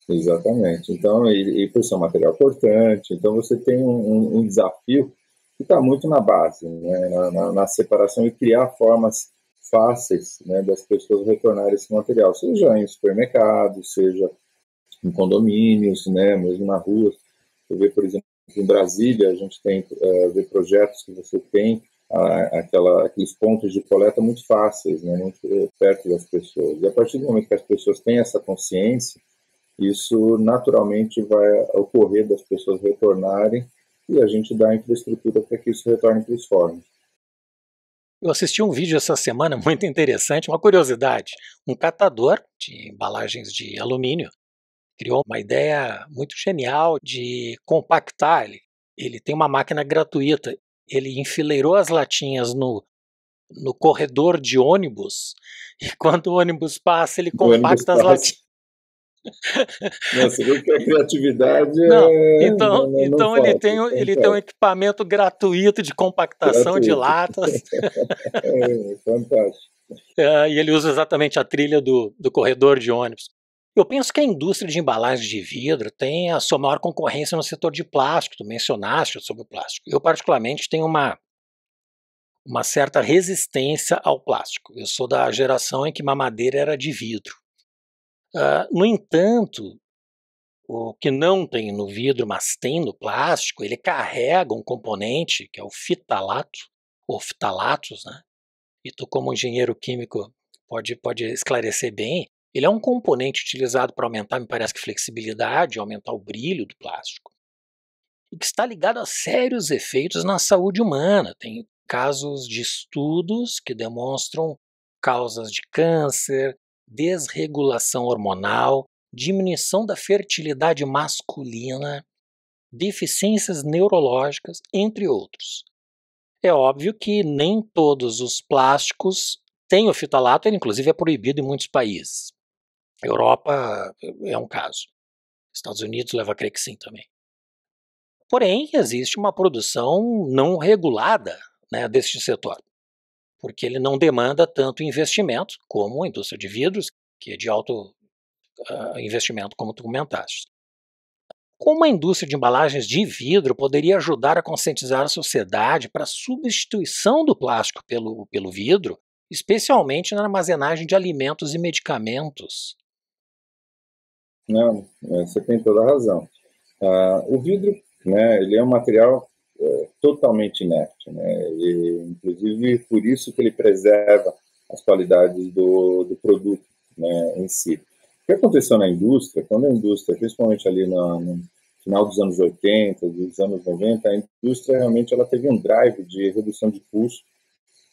Exatamente. Então, e, e por ser um material cortante, então você tem um, um desafio que está muito na base, né? na, na, na, separação e criar formas fáceis né, das pessoas retornarem esse material, seja em supermercados, seja em condomínios, né, mesmo na rua. Você vê, por exemplo, em Brasília, a gente tem vê projetos que você tem uh, aquela, aqueles pontos de coleta muito fáceis, né, muito perto das pessoas. E a partir do momento que as pessoas têm essa consciência, isso naturalmente vai ocorrer das pessoas retornarem e a gente dá a infraestrutura para que isso retorne para os fóruns. Eu assisti um vídeo essa semana muito interessante, uma curiosidade. Um catador de embalagens de alumínio criou uma ideia muito genial de compactar. Ele, ele tem uma máquina gratuita. Ele enfileirou as latinhas no, no corredor de ônibus e quando o ônibus passa, ele compacta as latinhas. Nossa, que a criatividade não, é, Então, não, não, então ele, tem, ele tem um equipamento gratuito de compactação gratuito. de latas. é, fantástico. É, e ele usa exatamente a trilha do, do corredor de ônibus. Eu penso que a indústria de embalagens de vidro tem a sua maior concorrência no setor de plástico, tu mencionaste sobre o plástico. Eu, particularmente, tenho uma, uma certa resistência ao plástico. Eu sou da geração em que mamadeira era de vidro. Uh, no entanto, o que não tem no vidro, mas tem no plástico, ele carrega um componente que é o fitalato, ou fitalatos, né? E tu, como engenheiro químico, pode, pode esclarecer bem. Ele é um componente utilizado para aumentar, me parece que flexibilidade, aumentar o brilho do plástico. E que está ligado a sérios efeitos na saúde humana. Tem casos de estudos que demonstram causas de câncer, desregulação hormonal, diminuição da fertilidade masculina, deficiências neurológicas, entre outros. É óbvio que nem todos os plásticos têm o fitalato, ele inclusive é proibido em muitos países. Europa é um caso. Estados Unidos leva a crer que sim também. Porém, existe uma produção não regulada né, deste setor, porque ele não demanda tanto investimento como a indústria de vidros, que é de alto uh, investimento, como tu comentaste. Como a indústria de embalagens de vidro poderia ajudar a conscientizar a sociedade para a substituição do plástico pelo, pelo vidro, especialmente na armazenagem de alimentos e medicamentos? Não, é, você tem toda a razão. Uh, o vidro, né, ele é um material é, totalmente inerte, né, e, inclusive por isso que ele preserva as qualidades do, do produto né, em si. O que aconteceu na indústria, quando a indústria, principalmente ali no, final dos anos 80, dos anos 90, a indústria realmente ela teve um drive de redução de custo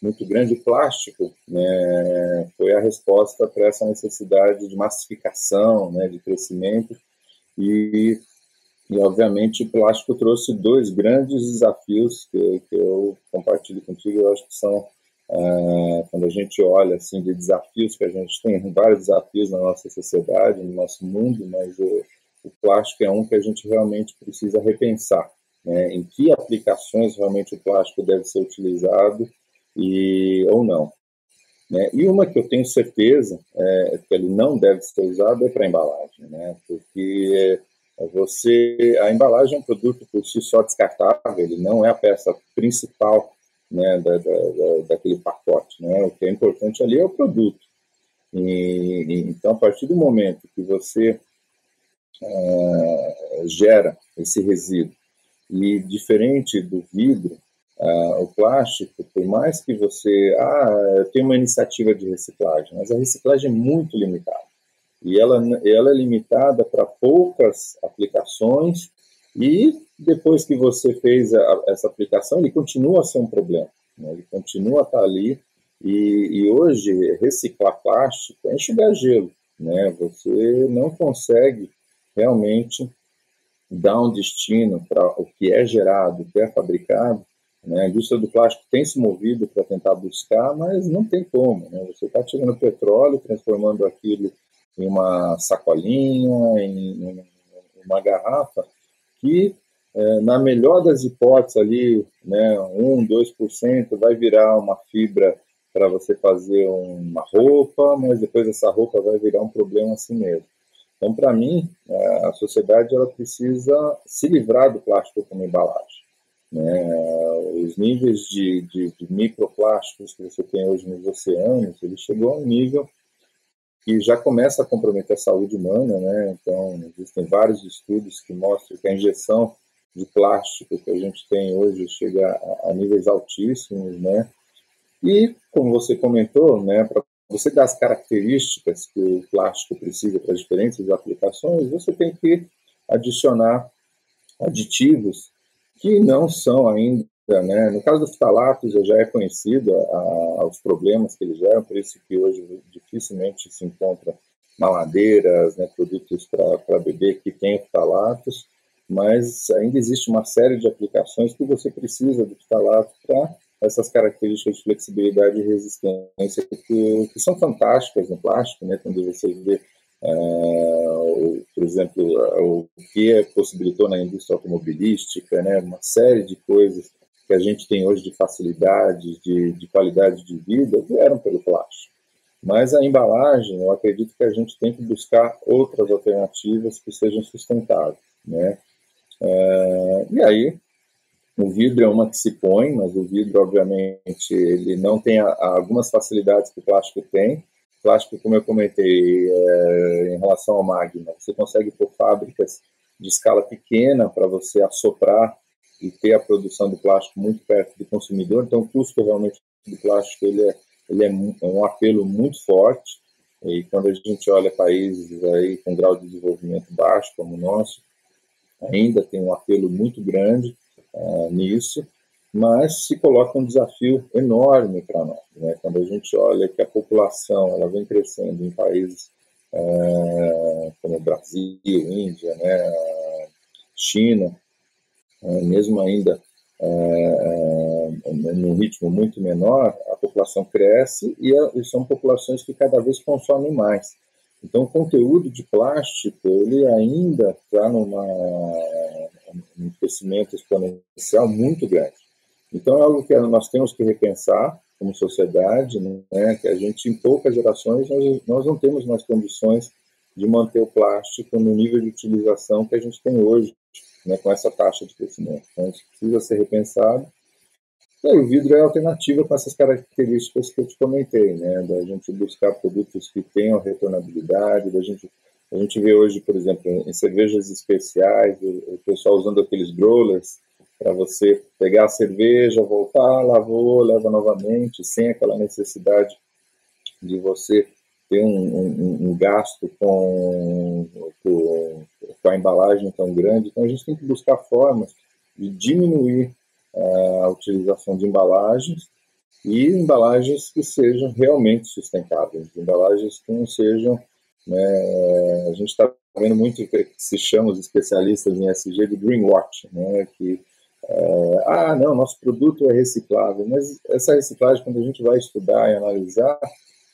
muito grande. O plástico né, foi a resposta para essa necessidade de massificação, né, de crescimento. E, e, obviamente, o plástico trouxe dois grandes desafios que, que eu compartilho contigo. Eu acho que são, ah, quando a gente olha assim, de desafios, que a gente tem vários desafios na nossa sociedade, no nosso mundo, mas o, o plástico é um que a gente realmente precisa repensar. Né, em que aplicações realmente o plástico deve ser utilizado e ou não. Né? E uma que eu tenho certeza é, que ele não deve ser usado é para embalagem, né? porque você a embalagem é um produto por si só descartável, ele não é a peça principal né, da, da, daquele pacote. Né? O que é importante ali é o produto. E, e, então, a partir do momento que você uh, gera esse resíduo, e diferente do vidro, Uh, o plástico, por mais que você ah, tem uma iniciativa de reciclagem, mas a reciclagem é muito limitada. E ela, ela é limitada para poucas aplicações e depois que você fez a, essa aplicação, ele continua a ser um problema. Né? Ele continua a estar ali e, e hoje reciclar plástico é enxugar gelo. Né? Você não consegue realmente dar um destino para o que é gerado, o que é fabricado, né? A indústria do plástico tem se movido para tentar buscar, mas não tem como. Né? Você está tirando petróleo, transformando aquilo em uma sacolinha, em, uma garrafa, que é, na melhor das hipóteses ali, né, 1, 2% vai virar uma fibra para você fazer uma roupa, mas depois essa roupa vai virar um problema assim mesmo. Então, para mim, é, a sociedade ela precisa se livrar do plástico como embalagem. Né? Os níveis de, de, de, microplásticos que você tem hoje nos oceanos, ele chegou a um nível que já começa a comprometer a saúde humana, né? Então, existem vários estudos que mostram que a injeção de plástico que a gente tem hoje chega a, a níveis altíssimos, né? E, como você comentou, né, para você dar as características que o plástico precisa para diferentes aplicações, você tem que adicionar aditivos que não são ainda, né, no caso dos ftalatos já é conhecido a, a, os problemas que eles geram, por isso que hoje dificilmente se encontra maladeiras, né, produtos para bebê que têm ftalatos, mas ainda existe uma série de aplicações que você precisa do ftalato para essas características de flexibilidade e resistência que, que são fantásticas no plástico, né? Quando você vê, uh, por exemplo, o que possibilitou na indústria automobilística, né? Uma série de coisas que a gente tem hoje de facilidade, de, de qualidade de vida, vieram pelo plástico. Mas a embalagem, eu acredito que a gente tem que buscar outras alternativas que sejam sustentáveis, né? Uh, e aí, o vidro é uma que se põe, mas o vidro, obviamente, ele não tem a, a algumas facilidades que o plástico tem. O plástico, como eu comentei, é, em relação ao magma, você consegue por fábricas de escala pequena para você assoprar e ter a produção do plástico muito perto do consumidor. Então, o custo realmente do plástico ele é, ele é, é um apelo muito forte. E quando a gente olha países aí com grau de desenvolvimento baixo, como o nosso, ainda tem um apelo muito grande uh, nisso, mas se coloca um desafio enorme para nós. Né? Quando a gente olha que a população ela vem crescendo em países uh, como Brasil, Índia, né, China, mesmo ainda num ritmo muito menor, a população cresce e, a, e são populações que cada vez consomem mais. Então, o conteúdo de plástico ele ainda está numa um crescimento exponencial muito grande. Então, é algo que nós temos que repensar como sociedade, né, que a gente, em poucas gerações, nós, nós não temos mais condições de manter o plástico no nível de utilização que a gente tem hoje, né, com essa taxa de crescimento. Então, isso precisa ser repensado. E aí, o vidro é alternativa com essas características que eu te comentei, né, da gente buscar produtos que tenham retornabilidade, da gente a gente vê hoje, por exemplo, em cervejas especiais, o, pessoal usando aqueles growlers para você pegar a cerveja, voltar, lavou, leva novamente, sem aquela necessidade de você ter um, um, um gasto com, com, com, a embalagem tão grande. Então, a gente tem que buscar formas de diminuir uh, a utilização de embalagens e embalagens que sejam realmente sustentáveis, embalagens que não sejam né? A gente está vendo muito que se chama os especialistas em SG de greenwash, né? que é, ah, não, nosso produto é reciclável, mas essa reciclagem, quando a gente vai estudar e analisar,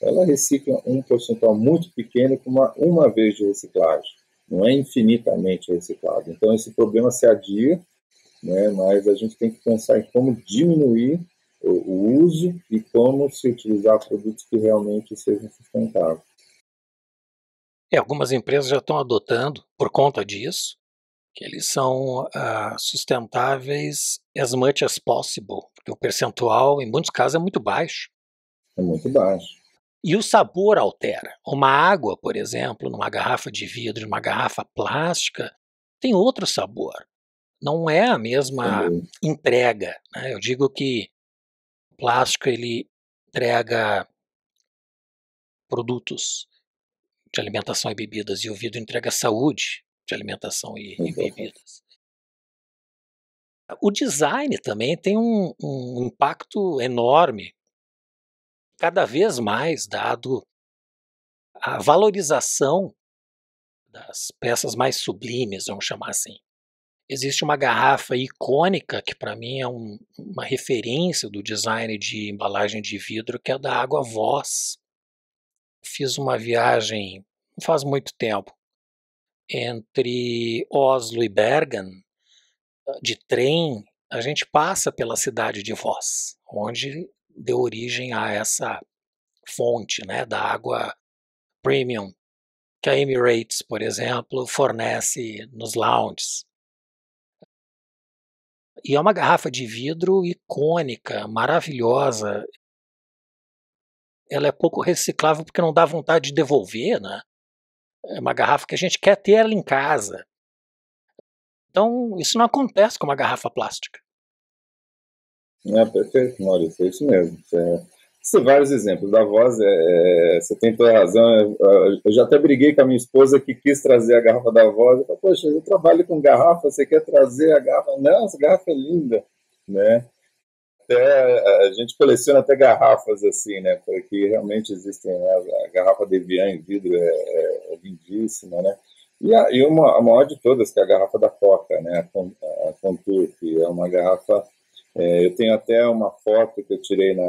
ela recicla um percentual muito pequeno com uma, uma vez de reciclagem, não é infinitamente reciclado. Então, esse problema se adia, né, mas a gente tem que pensar em como diminuir o, o uso e como se utilizar produtos que realmente sejam sustentáveis. É, algumas empresas já estão adotando, por conta disso, que eles são uh, sustentáveis as much as possible, porque o percentual, em muitos casos, é muito baixo. É muito baixo. E o sabor altera. Uma água, por exemplo, numa garrafa de vidro, numa garrafa plástica, tem outro sabor. Não é a mesma entrega. Né? Eu digo que o plástico ele entrega produtos de alimentação e bebidas e o vidro entrega saúde de alimentação e, e bebidas. O design também tem um, um, impacto enorme, cada vez mais dado a valorização das peças mais sublimes, vamos chamar assim. Existe uma garrafa icônica que para mim é um, uma referência do design de embalagem de vidro, que é da Água Voz fiz uma viagem não faz muito tempo, entre Oslo e Bergen, de trem, a gente passa pela cidade de Voss, onde deu origem a essa fonte né, da água premium que a Emirates, por exemplo, fornece nos lounges. E é uma garrafa de vidro icônica, maravilhosa. Ela é pouco reciclável porque não dá vontade de devolver, né? É uma garrafa que a gente quer ter ela em casa. Então, isso não acontece com uma garrafa plástica. É perfeito, Maurício, é isso mesmo. É, são vários exemplos. Da voz, é, é, você tem toda a razão. Eu já até briguei com a minha esposa que quis trazer a garrafa da voz. Eu falei, poxa, eu trabalho com garrafa, você quer trazer a garrafa? Não, essa garrafa é linda, né? Até, a gente coleciona até garrafas assim, né? Porque realmente existem, né? A garrafa Devian em vidro é, é, é lindíssima, né? E, a, e uma, a maior de todas, que é a garrafa da Coca, né? A, a Contour, que é uma garrafa é, eu tenho até uma foto que eu tirei na,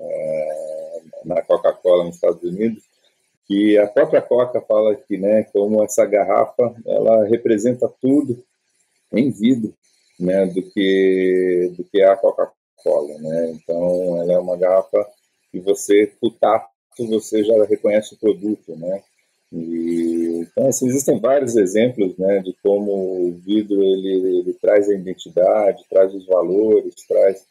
é, na Coca-Cola nos Estados Unidos, que a própria Coca fala que, né, como essa garrafa, ela representa tudo em vidro, né, do que do que é a Coca-Cola, né? Então, ela é uma garrafa que você, por tato, você já reconhece o produto, né? E, então, assim, existem vários exemplos né, de como o vidro ele, ele traz a identidade, traz os valores, traz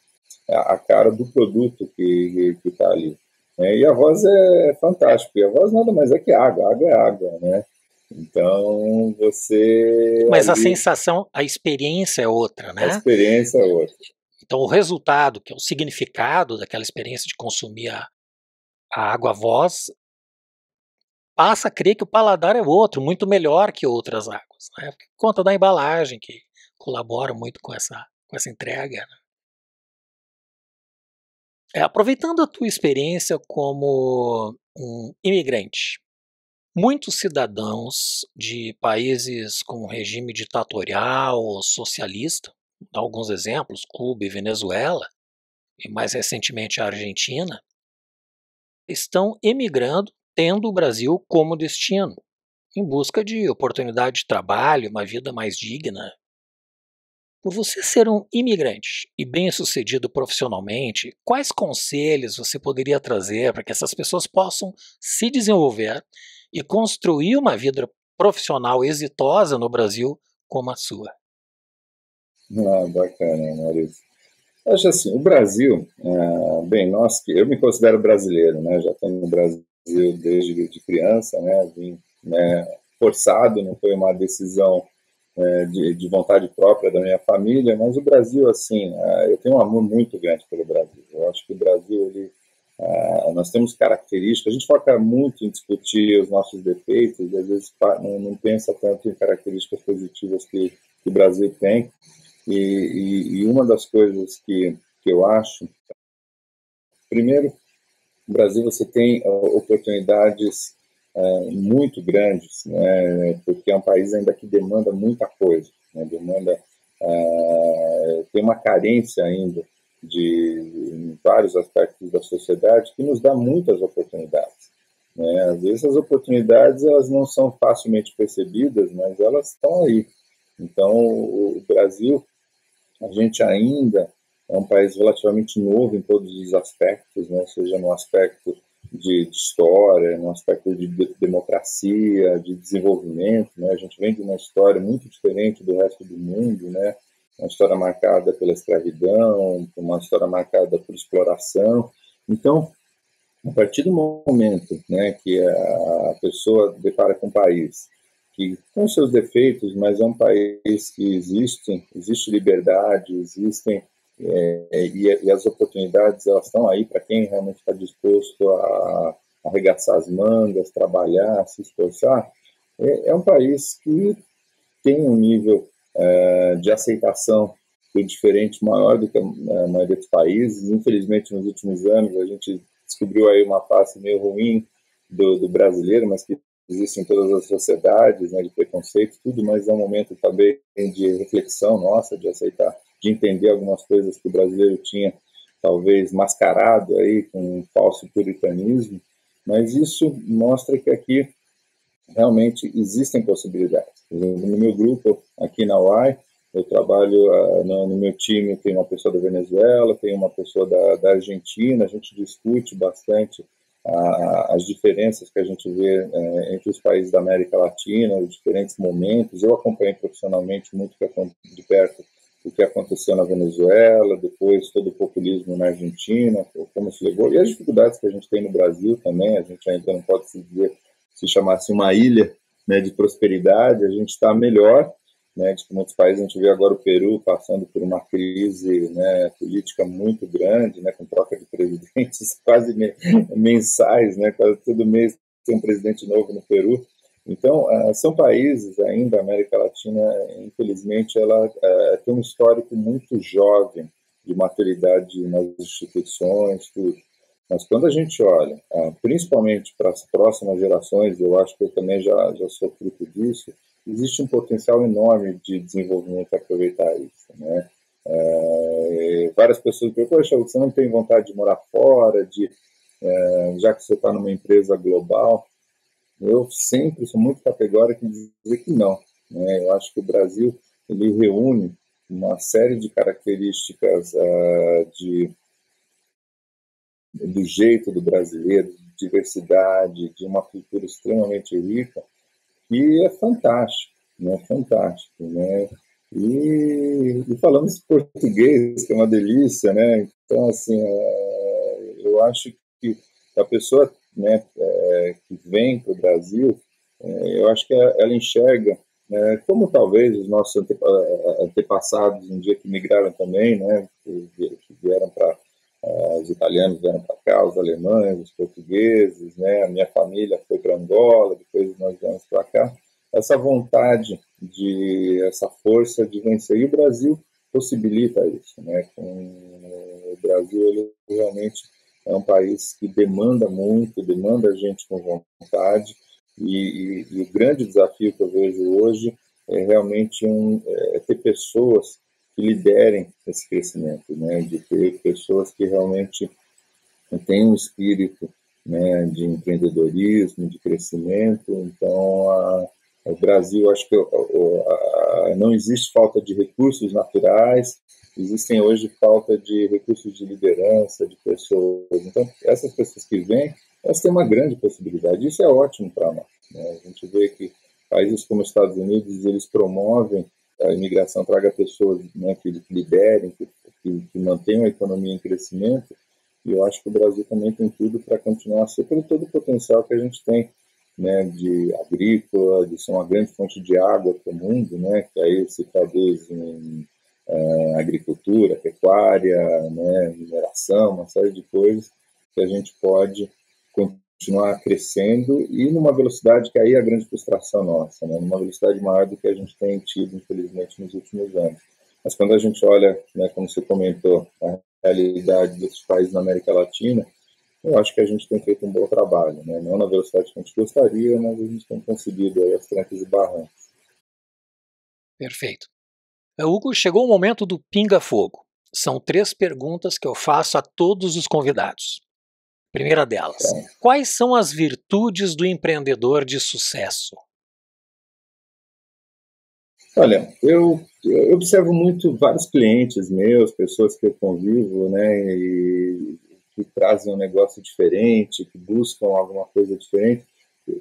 a, a cara do produto que está ali. É, e a voz é fantástica. E a voz nada mais é que água. Água é água, né? Então você. Mas ali... a sensação, a experiência é outra, né? A experiência é outra. Então o resultado, que é o significado daquela experiência de consumir a, a água voz, passa a crer que o paladar é outro, muito melhor que outras águas, né? por conta da embalagem que colabora muito com essa, com essa entrega. Né? É, aproveitando a tua experiência como um imigrante, muitos cidadãos de países com regime ditatorial ou socialista, alguns exemplos, Cuba e Venezuela, e mais recentemente a Argentina, estão emigrando tendo o Brasil como destino, em busca de oportunidade de trabalho, uma vida mais digna. Por você ser um imigrante e bem-sucedido profissionalmente, quais conselhos você poderia trazer para que essas pessoas possam se desenvolver e construir uma vida profissional exitosa no Brasil como a sua? Ah, bacana, Maurício. Acho assim, o Brasil, é, bem, nós que eu me considero brasileiro, né? Já estou no Brasil Brasil desde de criança, né? Vim né, forçado, não foi uma decisão é, de, de, vontade própria da minha família, mas o Brasil, assim, é, eu tenho um amor muito grande pelo Brasil. Eu acho que o Brasil, ele, é, nós temos características, a gente foca muito em discutir os nossos defeitos, e às vezes não, não pensa tanto em características positivas que, que o Brasil tem. E, e, e uma das coisas que, que eu acho, primeiro, no Brasil você tem oportunidades é, muito grandes, né, porque é um país ainda que demanda muita coisa, né, demanda é, tem uma carência ainda de em vários aspectos da sociedade que nos dá muitas oportunidades. Né? Às vezes as oportunidades elas não são facilmente percebidas, mas elas estão aí. Então o Brasil a gente ainda é um país relativamente novo em todos os aspectos, né? seja no aspecto de, história, no aspecto de democracia, de desenvolvimento. Né? A gente vem de uma história muito diferente do resto do mundo, né? uma história marcada pela escravidão, uma história marcada por exploração. Então, a partir do momento né, que a pessoa depara com um país que, com seus defeitos, mas é um país que existe, existe liberdade, existem é, e, e, as oportunidades elas estão aí para quem realmente está disposto a, arregaçar as mangas, trabalhar, se esforçar. É, é um país que tem um nível é, de aceitação do diferente maior do que a, maioria dos países. Infelizmente, nos últimos anos, a gente descobriu aí uma face meio ruim do, do brasileiro, mas que existe em todas as sociedades, né, de preconceito, tudo, mas é um momento também de reflexão nossa, de aceitar de entender algumas coisas que o brasileiro tinha talvez mascarado aí com um falso puritanismo, mas isso mostra que aqui realmente existem possibilidades. No meu grupo aqui na UAI, eu trabalho uh, no, meu time, tem uma pessoa da Venezuela, tem uma pessoa da, da Argentina, a gente discute bastante uh, as diferenças que a gente vê uh, entre os países da América Latina, os diferentes momentos. Eu acompanhei profissionalmente muito de perto o que aconteceu na Venezuela, depois todo o populismo na Argentina, como se levou, e as dificuldades que a gente tem no Brasil também, a gente ainda não pode se dizer, se chamasse uma ilha né, de prosperidade, a gente está melhor, né, de muitos países, a gente vê agora o Peru passando por uma crise né, política muito grande, né, com troca de presidentes quase mensais, né, quase todo mês tem um presidente novo no Peru, então, uh, são países ainda, a América Latina, infelizmente, ela uh, tem um histórico muito jovem de maturidade nas instituições, tudo. Mas quando a gente olha, uh, principalmente para as próximas gerações, eu acho que eu também já, já sou fruto disso, existe um potencial enorme de desenvolvimento para aproveitar isso, né? várias pessoas perguntam, você não tem vontade de morar fora, de, já que você está numa empresa global, eu sempre sou muito categórico em dizer que não. Né? Eu acho que o Brasil ele reúne uma série de características uh, de do jeito do brasileiro, de diversidade, de uma cultura extremamente rica, que é fantástico, né? Fantástico, né? E, e falamos português, que é uma delícia, né? Então, assim, uh, eu acho que a pessoa né, é, que vem para o Brasil, é, eu acho que ela enxerga, né, como talvez os nossos antepassados um dia que migraram também, né, que, vieram para uh, os italianos vieram para cá, os alemães, os portugueses, né, a minha família foi para Angola, depois nós viemos para cá, essa vontade de essa força de vencer e o Brasil possibilita isso, né? Com o Brasil ele realmente é um país que demanda muito, demanda gente com vontade, e, e, e o grande desafio que eu vejo hoje é realmente um, é ter pessoas que liderem esse crescimento, né, de ter pessoas que realmente têm um espírito né, de empreendedorismo, de crescimento. Então, a, o Brasil, acho que a, a, não existe falta de recursos naturais, existem hoje falta de recursos de liderança, de pessoas. Então, essas pessoas que vêm, elas têm uma grande possibilidade. Isso é ótimo para nós. Né? A gente vê que países como os Estados Unidos, eles promovem a imigração, traga pessoas né, que liderem, que, que, que mantenham a economia em crescimento. E eu acho que o Brasil também tem tudo para continuar a ser, pelo todo o potencial que a gente tem né, de agrícola, de ser uma grande fonte de água para o mundo, né, que aí se traduz em é, agricultura, pecuária, né, mineração, uma série de coisas que a gente pode continuar crescendo e numa velocidade que aí é a grande frustração nossa, né, numa velocidade maior do que a gente tem tido, infelizmente, nos últimos anos. Mas quando a gente olha, né, como você comentou, a realidade dos países na América Latina, eu acho que a gente tem feito um bom trabalho, né? não na velocidade que a gente gostaria, mas a gente tem conseguido aí as trancas e barrancos. Perfeito. É, Hugo, chegou o momento do pinga-fogo. São três perguntas que eu faço a todos os convidados. Primeira delas: é. quais são as virtudes do empreendedor de sucesso? Olha, eu, eu observo muito vários clientes meus, pessoas que eu convivo, né, e que trazem um negócio diferente, que buscam alguma coisa diferente.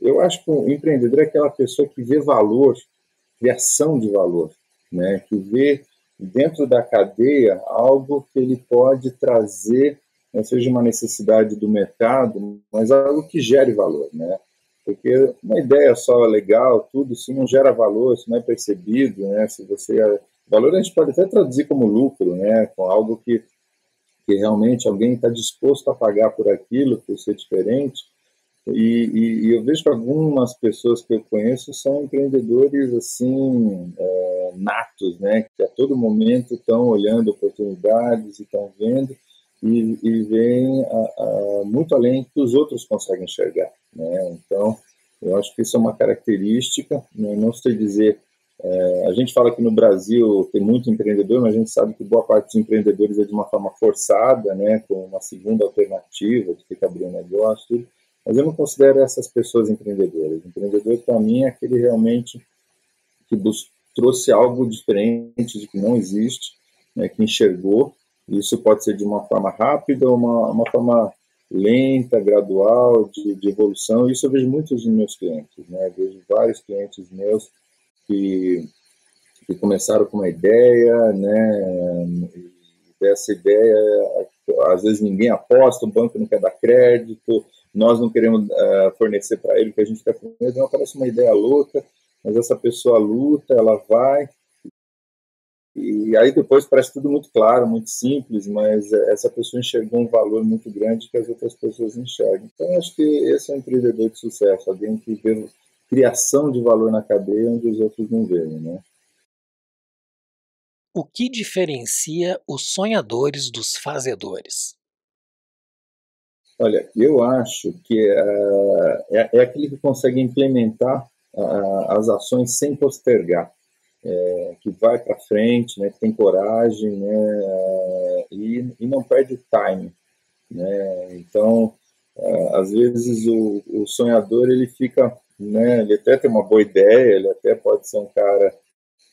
Eu acho que o empreendedor é aquela pessoa que vê valor, criação de valor né, que vê dentro da cadeia algo que ele pode trazer, né, seja uma necessidade do mercado, mas algo que gere valor, né? Porque uma ideia só legal, tudo, se não gera valor, se não é percebido, né? Se você valor a gente pode até traduzir como lucro, né? Com algo que que realmente alguém está disposto a pagar por aquilo, por ser diferente, e, e, e, eu vejo que algumas pessoas que eu conheço são empreendedores assim é, natos, né? Que a todo momento estão olhando oportunidades e estão vendo e, e muito além que os outros conseguem enxergar, né? Então, eu acho que isso é uma característica. Né? Não sei dizer. É, a gente fala que no Brasil tem muito empreendedor, mas a gente sabe que boa parte dos empreendedores é de uma forma forçada, né? Com uma segunda alternativa de abrir um negócio. Mas eu não considero essas pessoas empreendedoras. Empreendedor, para mim, é aquele realmente que trouxe algo diferente, que não existe, né, que enxergou. Isso pode ser de uma forma rápida uma, uma forma lenta, gradual, de, de, evolução. Isso eu vejo muitos dos meus clientes. Né? vejo vários clientes meus que, que começaram com uma ideia, né? Dessa ideia, às vezes ninguém aposta, o banco não quer dar crédito, nós não queremos uh, fornecer para ele que a gente quer fornecer, então parece uma ideia louca, mas essa pessoa luta, ela vai, e aí depois parece tudo muito claro, muito simples, mas essa pessoa enxergou um valor muito grande que as outras pessoas enxergam. Então acho que esse é um empreendedor de sucesso, alguém que vê criação de valor na cadeia onde os outros não veem, né? O que diferencia os sonhadores dos fazedores? Olha, eu acho que uh, é, é, aquele que consegue implementar as ações sem postergar, é, que vai para frente, né, que tem coragem né, e, e não perde o time. Né? Então, uh, às vezes o, o, sonhador ele fica, né, ele até tem uma boa ideia, ele até pode ser um cara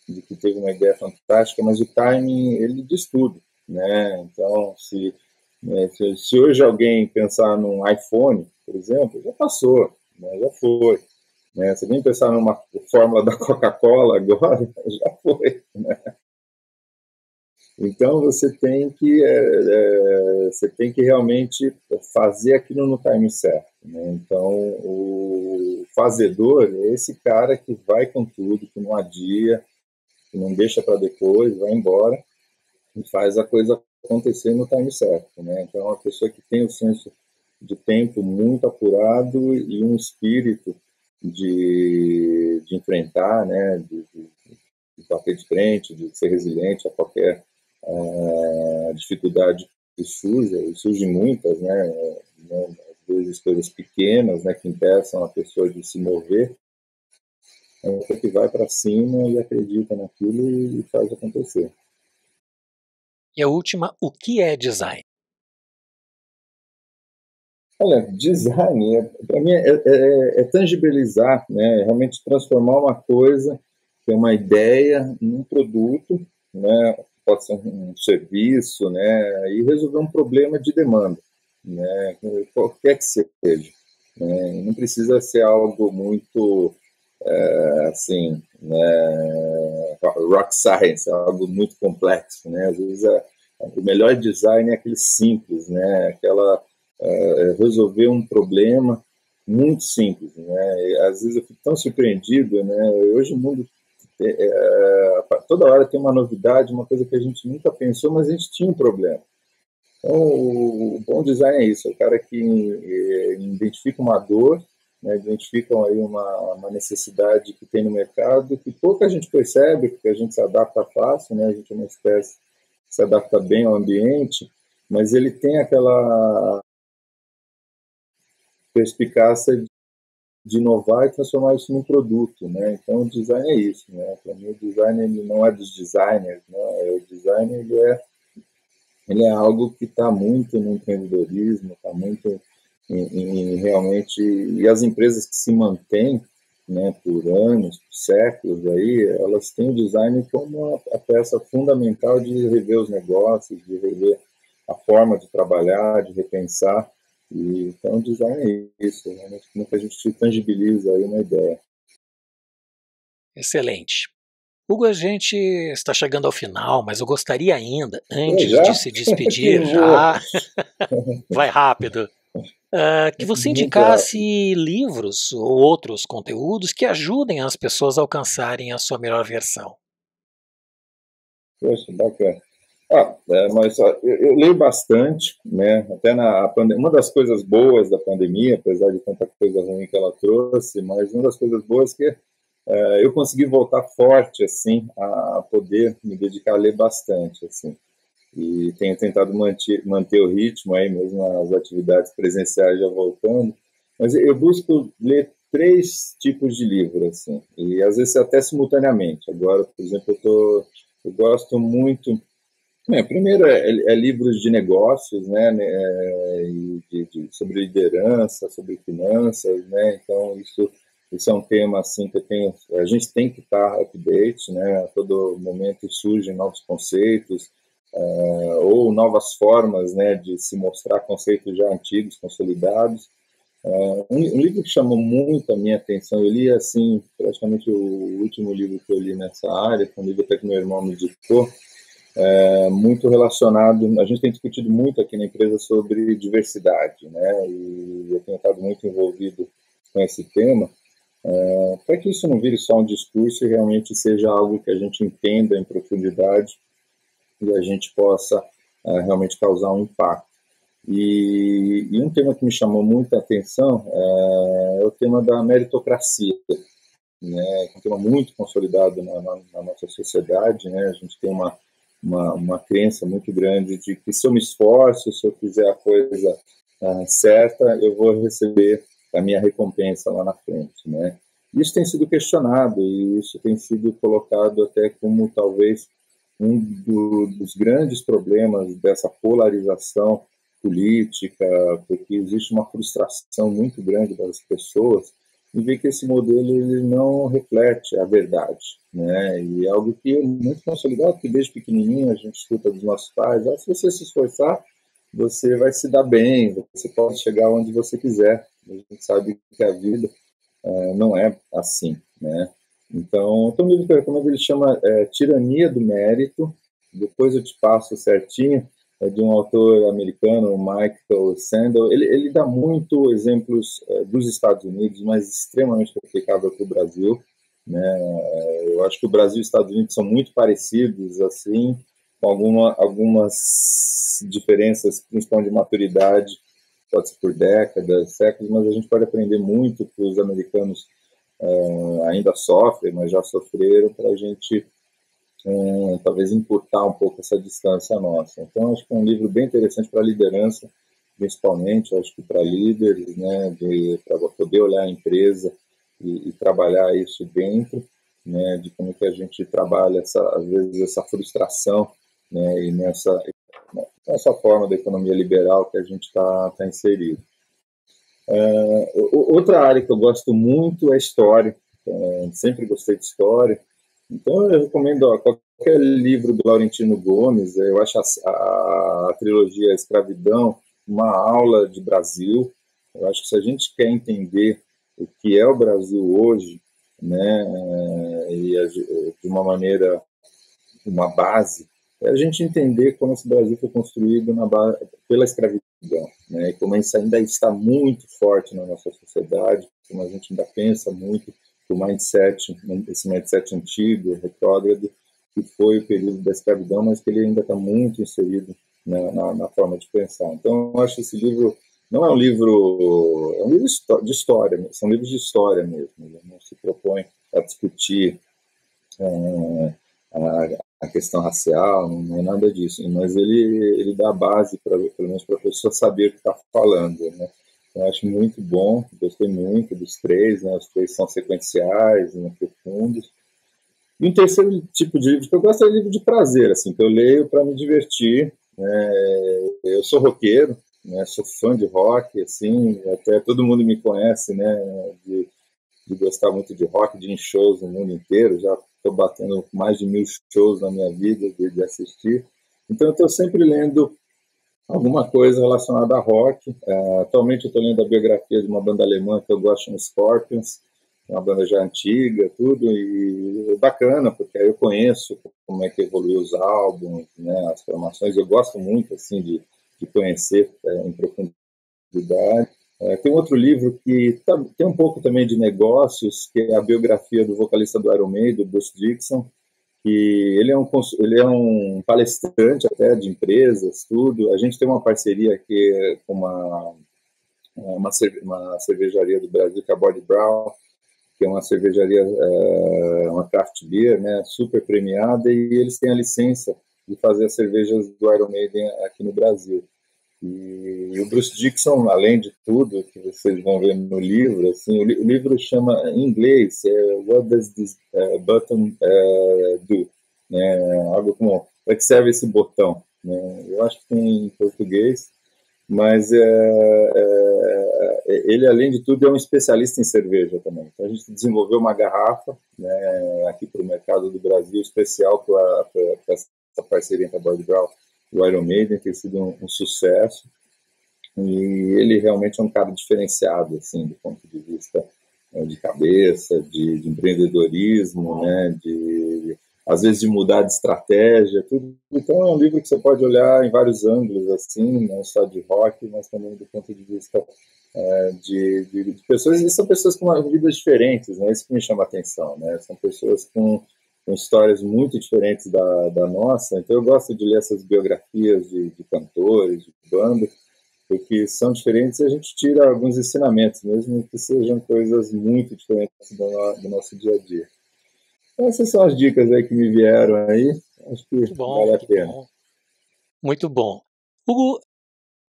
de que teve uma ideia fantástica, mas o timing ele diz tudo, né? Então, se, né, se, se, hoje alguém pensar num iPhone, por exemplo, já passou, né? já foi. Né? Se alguém pensar numa fórmula da Coca-Cola agora, já foi. Né? Então você tem que é, é, você tem que realmente fazer aquilo no time certo. Né? Então o fazedor é esse cara que vai com tudo, que não adia, que não deixa para depois, vai embora e faz a coisa acontecer no time certo, né? Então, é uma pessoa que tem o senso de tempo muito apurado e um espírito de, de enfrentar, né? De, de, de bater de frente, de ser resiliente a qualquer uh, dificuldade que surja, e surgem muitas, né? né? Às vezes coisas pequenas, né? Que impeçam a pessoa de se mover, é uma que vai para cima e acredita naquilo e faz acontecer. E a última, o que é design? Olha, design, é, para mim, é, é, é, tangibilizar, né? realmente transformar uma coisa, que é uma ideia, num produto, né? pode ser um serviço, né? e resolver um problema de demanda, né? qualquer que seja. Né? Não precisa ser algo muito é, assim, né, rock science, é algo muito complexo, né? Às vezes é, o melhor design é aquele simples, né? Aquela é, é, resolver um problema muito simples, né? Às vezes eu fico tão surpreendido, né? Hoje o mundo é, é, toda hora tem uma novidade, uma coisa que a gente nunca pensou, mas a gente tinha um problema. Então, o, o bom design é isso, é o cara que é, identifica uma dor né, aí uma, uma, necessidade que tem no mercado que pouca gente percebe, porque a gente se adapta fácil, né, a gente é uma espécie que se adapta bem ao ambiente, mas ele tem aquela perspicácia de inovar e transformar isso num produto, né? Então o design é isso, né? Para mim o design ele não é dos designers, né? O design ele é ele é algo que está muito no empreendedorismo, está muito em, em, realmente e as empresas que se mantêm né, por anos, por séculos aí, elas têm o design como a, a peça fundamental de rever os negócios, de rever a forma de trabalhar, de repensar. E, então, o design é isso, né? como que a gente tangibiliza aí uma ideia. Excelente. Hugo, a gente está chegando ao final, mas eu gostaria ainda, antes de se despedir, já. Vai rápido. Uh, que você indicasse livros ou outros conteúdos que ajudem as pessoas a alcançarem a sua melhor versão. Poxa, bacana. Ah, é, mas eu, eu, leio bastante, né? Até na pandemia, uma das coisas boas da pandemia, apesar de tanta coisa ruim que ela trouxe, mas uma das coisas boas é que é, eu consegui voltar forte, assim, a poder me dedicar a ler bastante, assim e tenho tentado manter, manter o ritmo aí, mesmo as atividades presenciais já voltando. Mas eu busco ler três tipos de livro, assim, e às vezes até simultaneamente. Agora, por exemplo, eu, tô, eu gosto muito É, primeiro é, é, livros de negócios, né, né é, de, de, sobre liderança, sobre finanças, né, então isso, isso é um tema assim que tenho, a gente tem que estar update, né, a todo momento surgem novos conceitos, uh, ou novas formas, né, de se mostrar conceitos já antigos, consolidados, um, um, livro que chamou muito a minha atenção, eu li assim, praticamente o último livro que eu li nessa área, foi um livro até que meu irmão me dictou, é, muito relacionado, a gente tem discutido muito aqui na empresa sobre diversidade, né, e eu tenho estado muito envolvido com esse tema, é, para que isso não vire só um discurso e realmente seja algo que a gente entenda em profundidade e a gente possa é, realmente causar um impacto. E, e, um tema que me chamou muita atenção é, é o tema da meritocracia, né, é um tema muito consolidado na, na, na nossa sociedade, né, a gente tem uma, uma, uma crença muito grande de que se eu me esforço, se eu fizer a coisa uh, certa, eu vou receber a minha recompensa lá na frente, né. Isso tem sido questionado e isso tem sido colocado até como talvez um do, dos grandes problemas dessa polarização política, porque existe uma frustração muito grande das pessoas em ver que esse modelo ele não reflete a verdade, né? E é algo que é muito consolidado, que desde pequenininho a gente escuta dos nossos pais, ah, se você se esforçar, você vai se dar bem, você pode chegar onde você quiser. A gente sabe que a vida é, não é assim, né? Então, tem um livro que eu recomendo, ele chama é, Tirania do Mérito, depois eu te passo certinho, é de um autor americano, Michael Sandel. Ele, ele dá muito exemplos é, dos Estados Unidos, mas extremamente aplicável para o Brasil. Né? Eu acho que o Brasil e os Estados Unidos são muito parecidos, assim, com alguma, algumas diferenças, principalmente de maturidade, pode ser por décadas, séculos, mas a gente pode aprender muito que os americanos uh, ainda sofrem, mas já sofreram, para a gente um, talvez encurtar um pouco essa distância nossa. Então, acho que é um livro bem interessante para liderança, principalmente, acho que para líderes, né, para poder olhar a empresa e, e, trabalhar isso dentro, né, de como que a gente trabalha, essa, às vezes, essa frustração né, e nessa, nessa forma da economia liberal que a gente está tá inserido. Uh, outra área que eu gosto muito é história, uh, sempre gostei de história, então eu recomendo ó, qualquer livro do Laurentino Gomes, eu acho a, a, a trilogia Escravidão uma aula de Brasil. Eu acho que se a gente quer entender o que é o Brasil hoje, né, eh, e de uma maneira, uma base, é a gente entender como esse Brasil foi construído na pela escravidão, né, e como isso ainda está muito forte na nossa sociedade, como a gente ainda pensa muito o mindset, esse mindset antigo, retrógrado, que foi o período da escravidão, mas que ele ainda está muito inserido na, na, na, forma de pensar. Então, eu acho esse livro não é um livro, é um livro de história, são livros de história mesmo. Ele não se propõe a discutir é, a, a, questão racial, não é nada disso, mas ele, ele dá a base, para pelo menos para a pessoa saber o que está falando, né? Eu acho muito bom, gostei muito dos três, né? Os três são sequenciais, né, profundos. E um terceiro tipo de livro que eu gosto é livro de prazer, assim, que eu leio para me divertir. Né? Eu sou roqueiro, né? Sou fã de rock, assim, até todo mundo me conhece, né? De, de gostar muito de rock, de ir em shows no mundo inteiro. Já estou batendo mais de mil shows na minha vida de, de assistir. Então, eu estou sempre lendo alguma coisa relacionada a rock. Uh, atualmente eu estou lendo a biografia de uma banda alemã que eu gosto, chama Scorpions, uma banda já antiga, tudo, e bacana, porque aí eu conheço como é que evoluiu os álbuns, né, as formações, eu gosto muito, assim, de, de conhecer é, em profundidade. É, tem outro livro que tá, tem um pouco também de negócios, que é a biografia do vocalista do Iron Maiden, Bruce Dixon, que ele é um ele é um palestrante até de empresas, tudo. A gente tem uma parceria aqui com uma uma, uma cervejaria do Brasil, que é a Body Brown, que é uma cervejaria, é, uma craft beer, né, super premiada, e eles têm a licença de fazer as cervejas do Iron Maiden aqui no Brasil. E, o Bruce Dixon, além de tudo que vocês vão ver no livro, assim, o, li, o livro chama em inglês é What Does This uh, Button uh, Do? né? Algo como para que serve esse botão? Né? Eu acho que tem em português, mas é, é, ele, além de tudo, é um especialista em cerveja também. Então, a gente desenvolveu uma garrafa né, aqui para o mercado do Brasil, especial para essa parceria entre a Bud Brown o Iron Maiden, tem sido um, um, sucesso. E ele realmente é um cara diferenciado, assim, do ponto de vista né, de cabeça, de, de empreendedorismo, né, de às vezes de mudar de estratégia, tudo. Então é um livro que você pode olhar em vários ângulos, assim, não só de rock, mas também do ponto de vista é, de, de, de, pessoas, e são pessoas com vidas diferentes, né? Isso que me chama a atenção, né? São pessoas com, com histórias muito diferentes da, da nossa, então eu gosto de ler essas biografias de, de cantores, de bandas, porque são diferentes e a gente tira alguns ensinamentos, mesmo que sejam coisas muito diferentes do, do nosso dia a dia. Essas são as dicas aí que me vieram aí. Acho que muito bom, vale a pena. Bom. Muito bom. Hugo,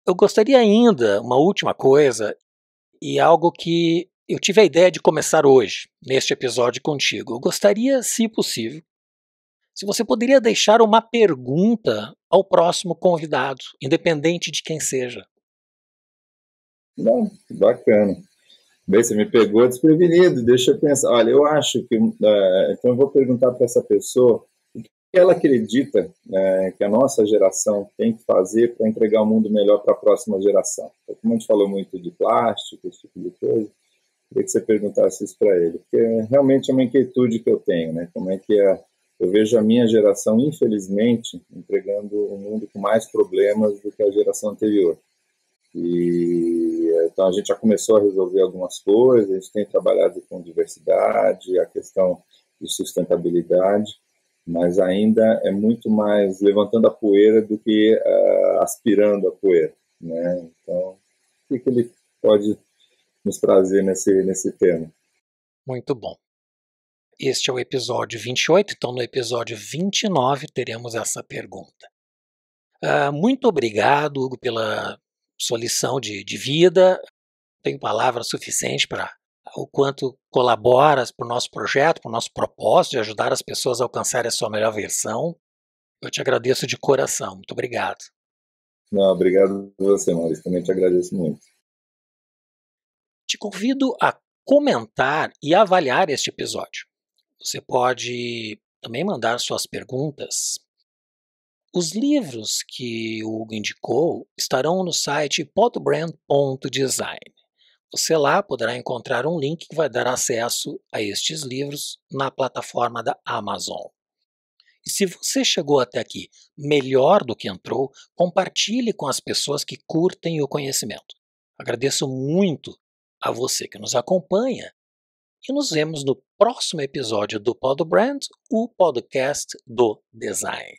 eu gostaria ainda, uma última coisa, e algo que eu tive a ideia de começar hoje, neste episódio contigo. Eu gostaria, se possível, se você poderia deixar uma pergunta ao próximo convidado, independente de quem seja. Não, bacana. Bem, você me pegou desprevenido, deixa eu pensar. Olha, eu acho que. Uh, então, eu vou perguntar para essa pessoa o que ela acredita uh, que a nossa geração tem que fazer para entregar um mundo melhor para a próxima geração. Então, como a gente falou muito de plástico, esse tipo de coisa, queria que você perguntasse isso para ele, porque realmente é uma inquietude que eu tenho, né? Como é que é. Eu vejo a minha geração, infelizmente, entregando um mundo com mais problemas do que a geração anterior. E então a gente já começou a resolver algumas coisas, a gente tem trabalhado com diversidade, a questão de sustentabilidade, mas ainda é muito mais levantando a poeira do que uh, aspirando a poeira, né? Então, o que, que ele pode nos trazer nesse nesse tema? Muito bom. Este é o episódio 28, então no episódio 29 teremos essa pergunta. Uh, muito obrigado, Hugo, pela sua lição de, de vida. Tenho palavras suficientes para o quanto colaboras para o nosso projeto, para o nosso propósito de ajudar as pessoas a alcançarem a sua melhor versão. Eu te agradeço de coração. Muito obrigado. Não, obrigado a você, Maurício. Também te agradeço muito. Te convido a comentar e avaliar este episódio. Você pode também mandar suas perguntas os livros que o Hugo indicou estarão no site podbrand.design. Você lá poderá encontrar um link que vai dar acesso a estes livros na plataforma da Amazon. E se você chegou até aqui melhor do que entrou, compartilhe com as pessoas que curtem o conhecimento. Agradeço muito a você que nos acompanha e nos vemos no próximo episódio do Podbrand, o podcast do design.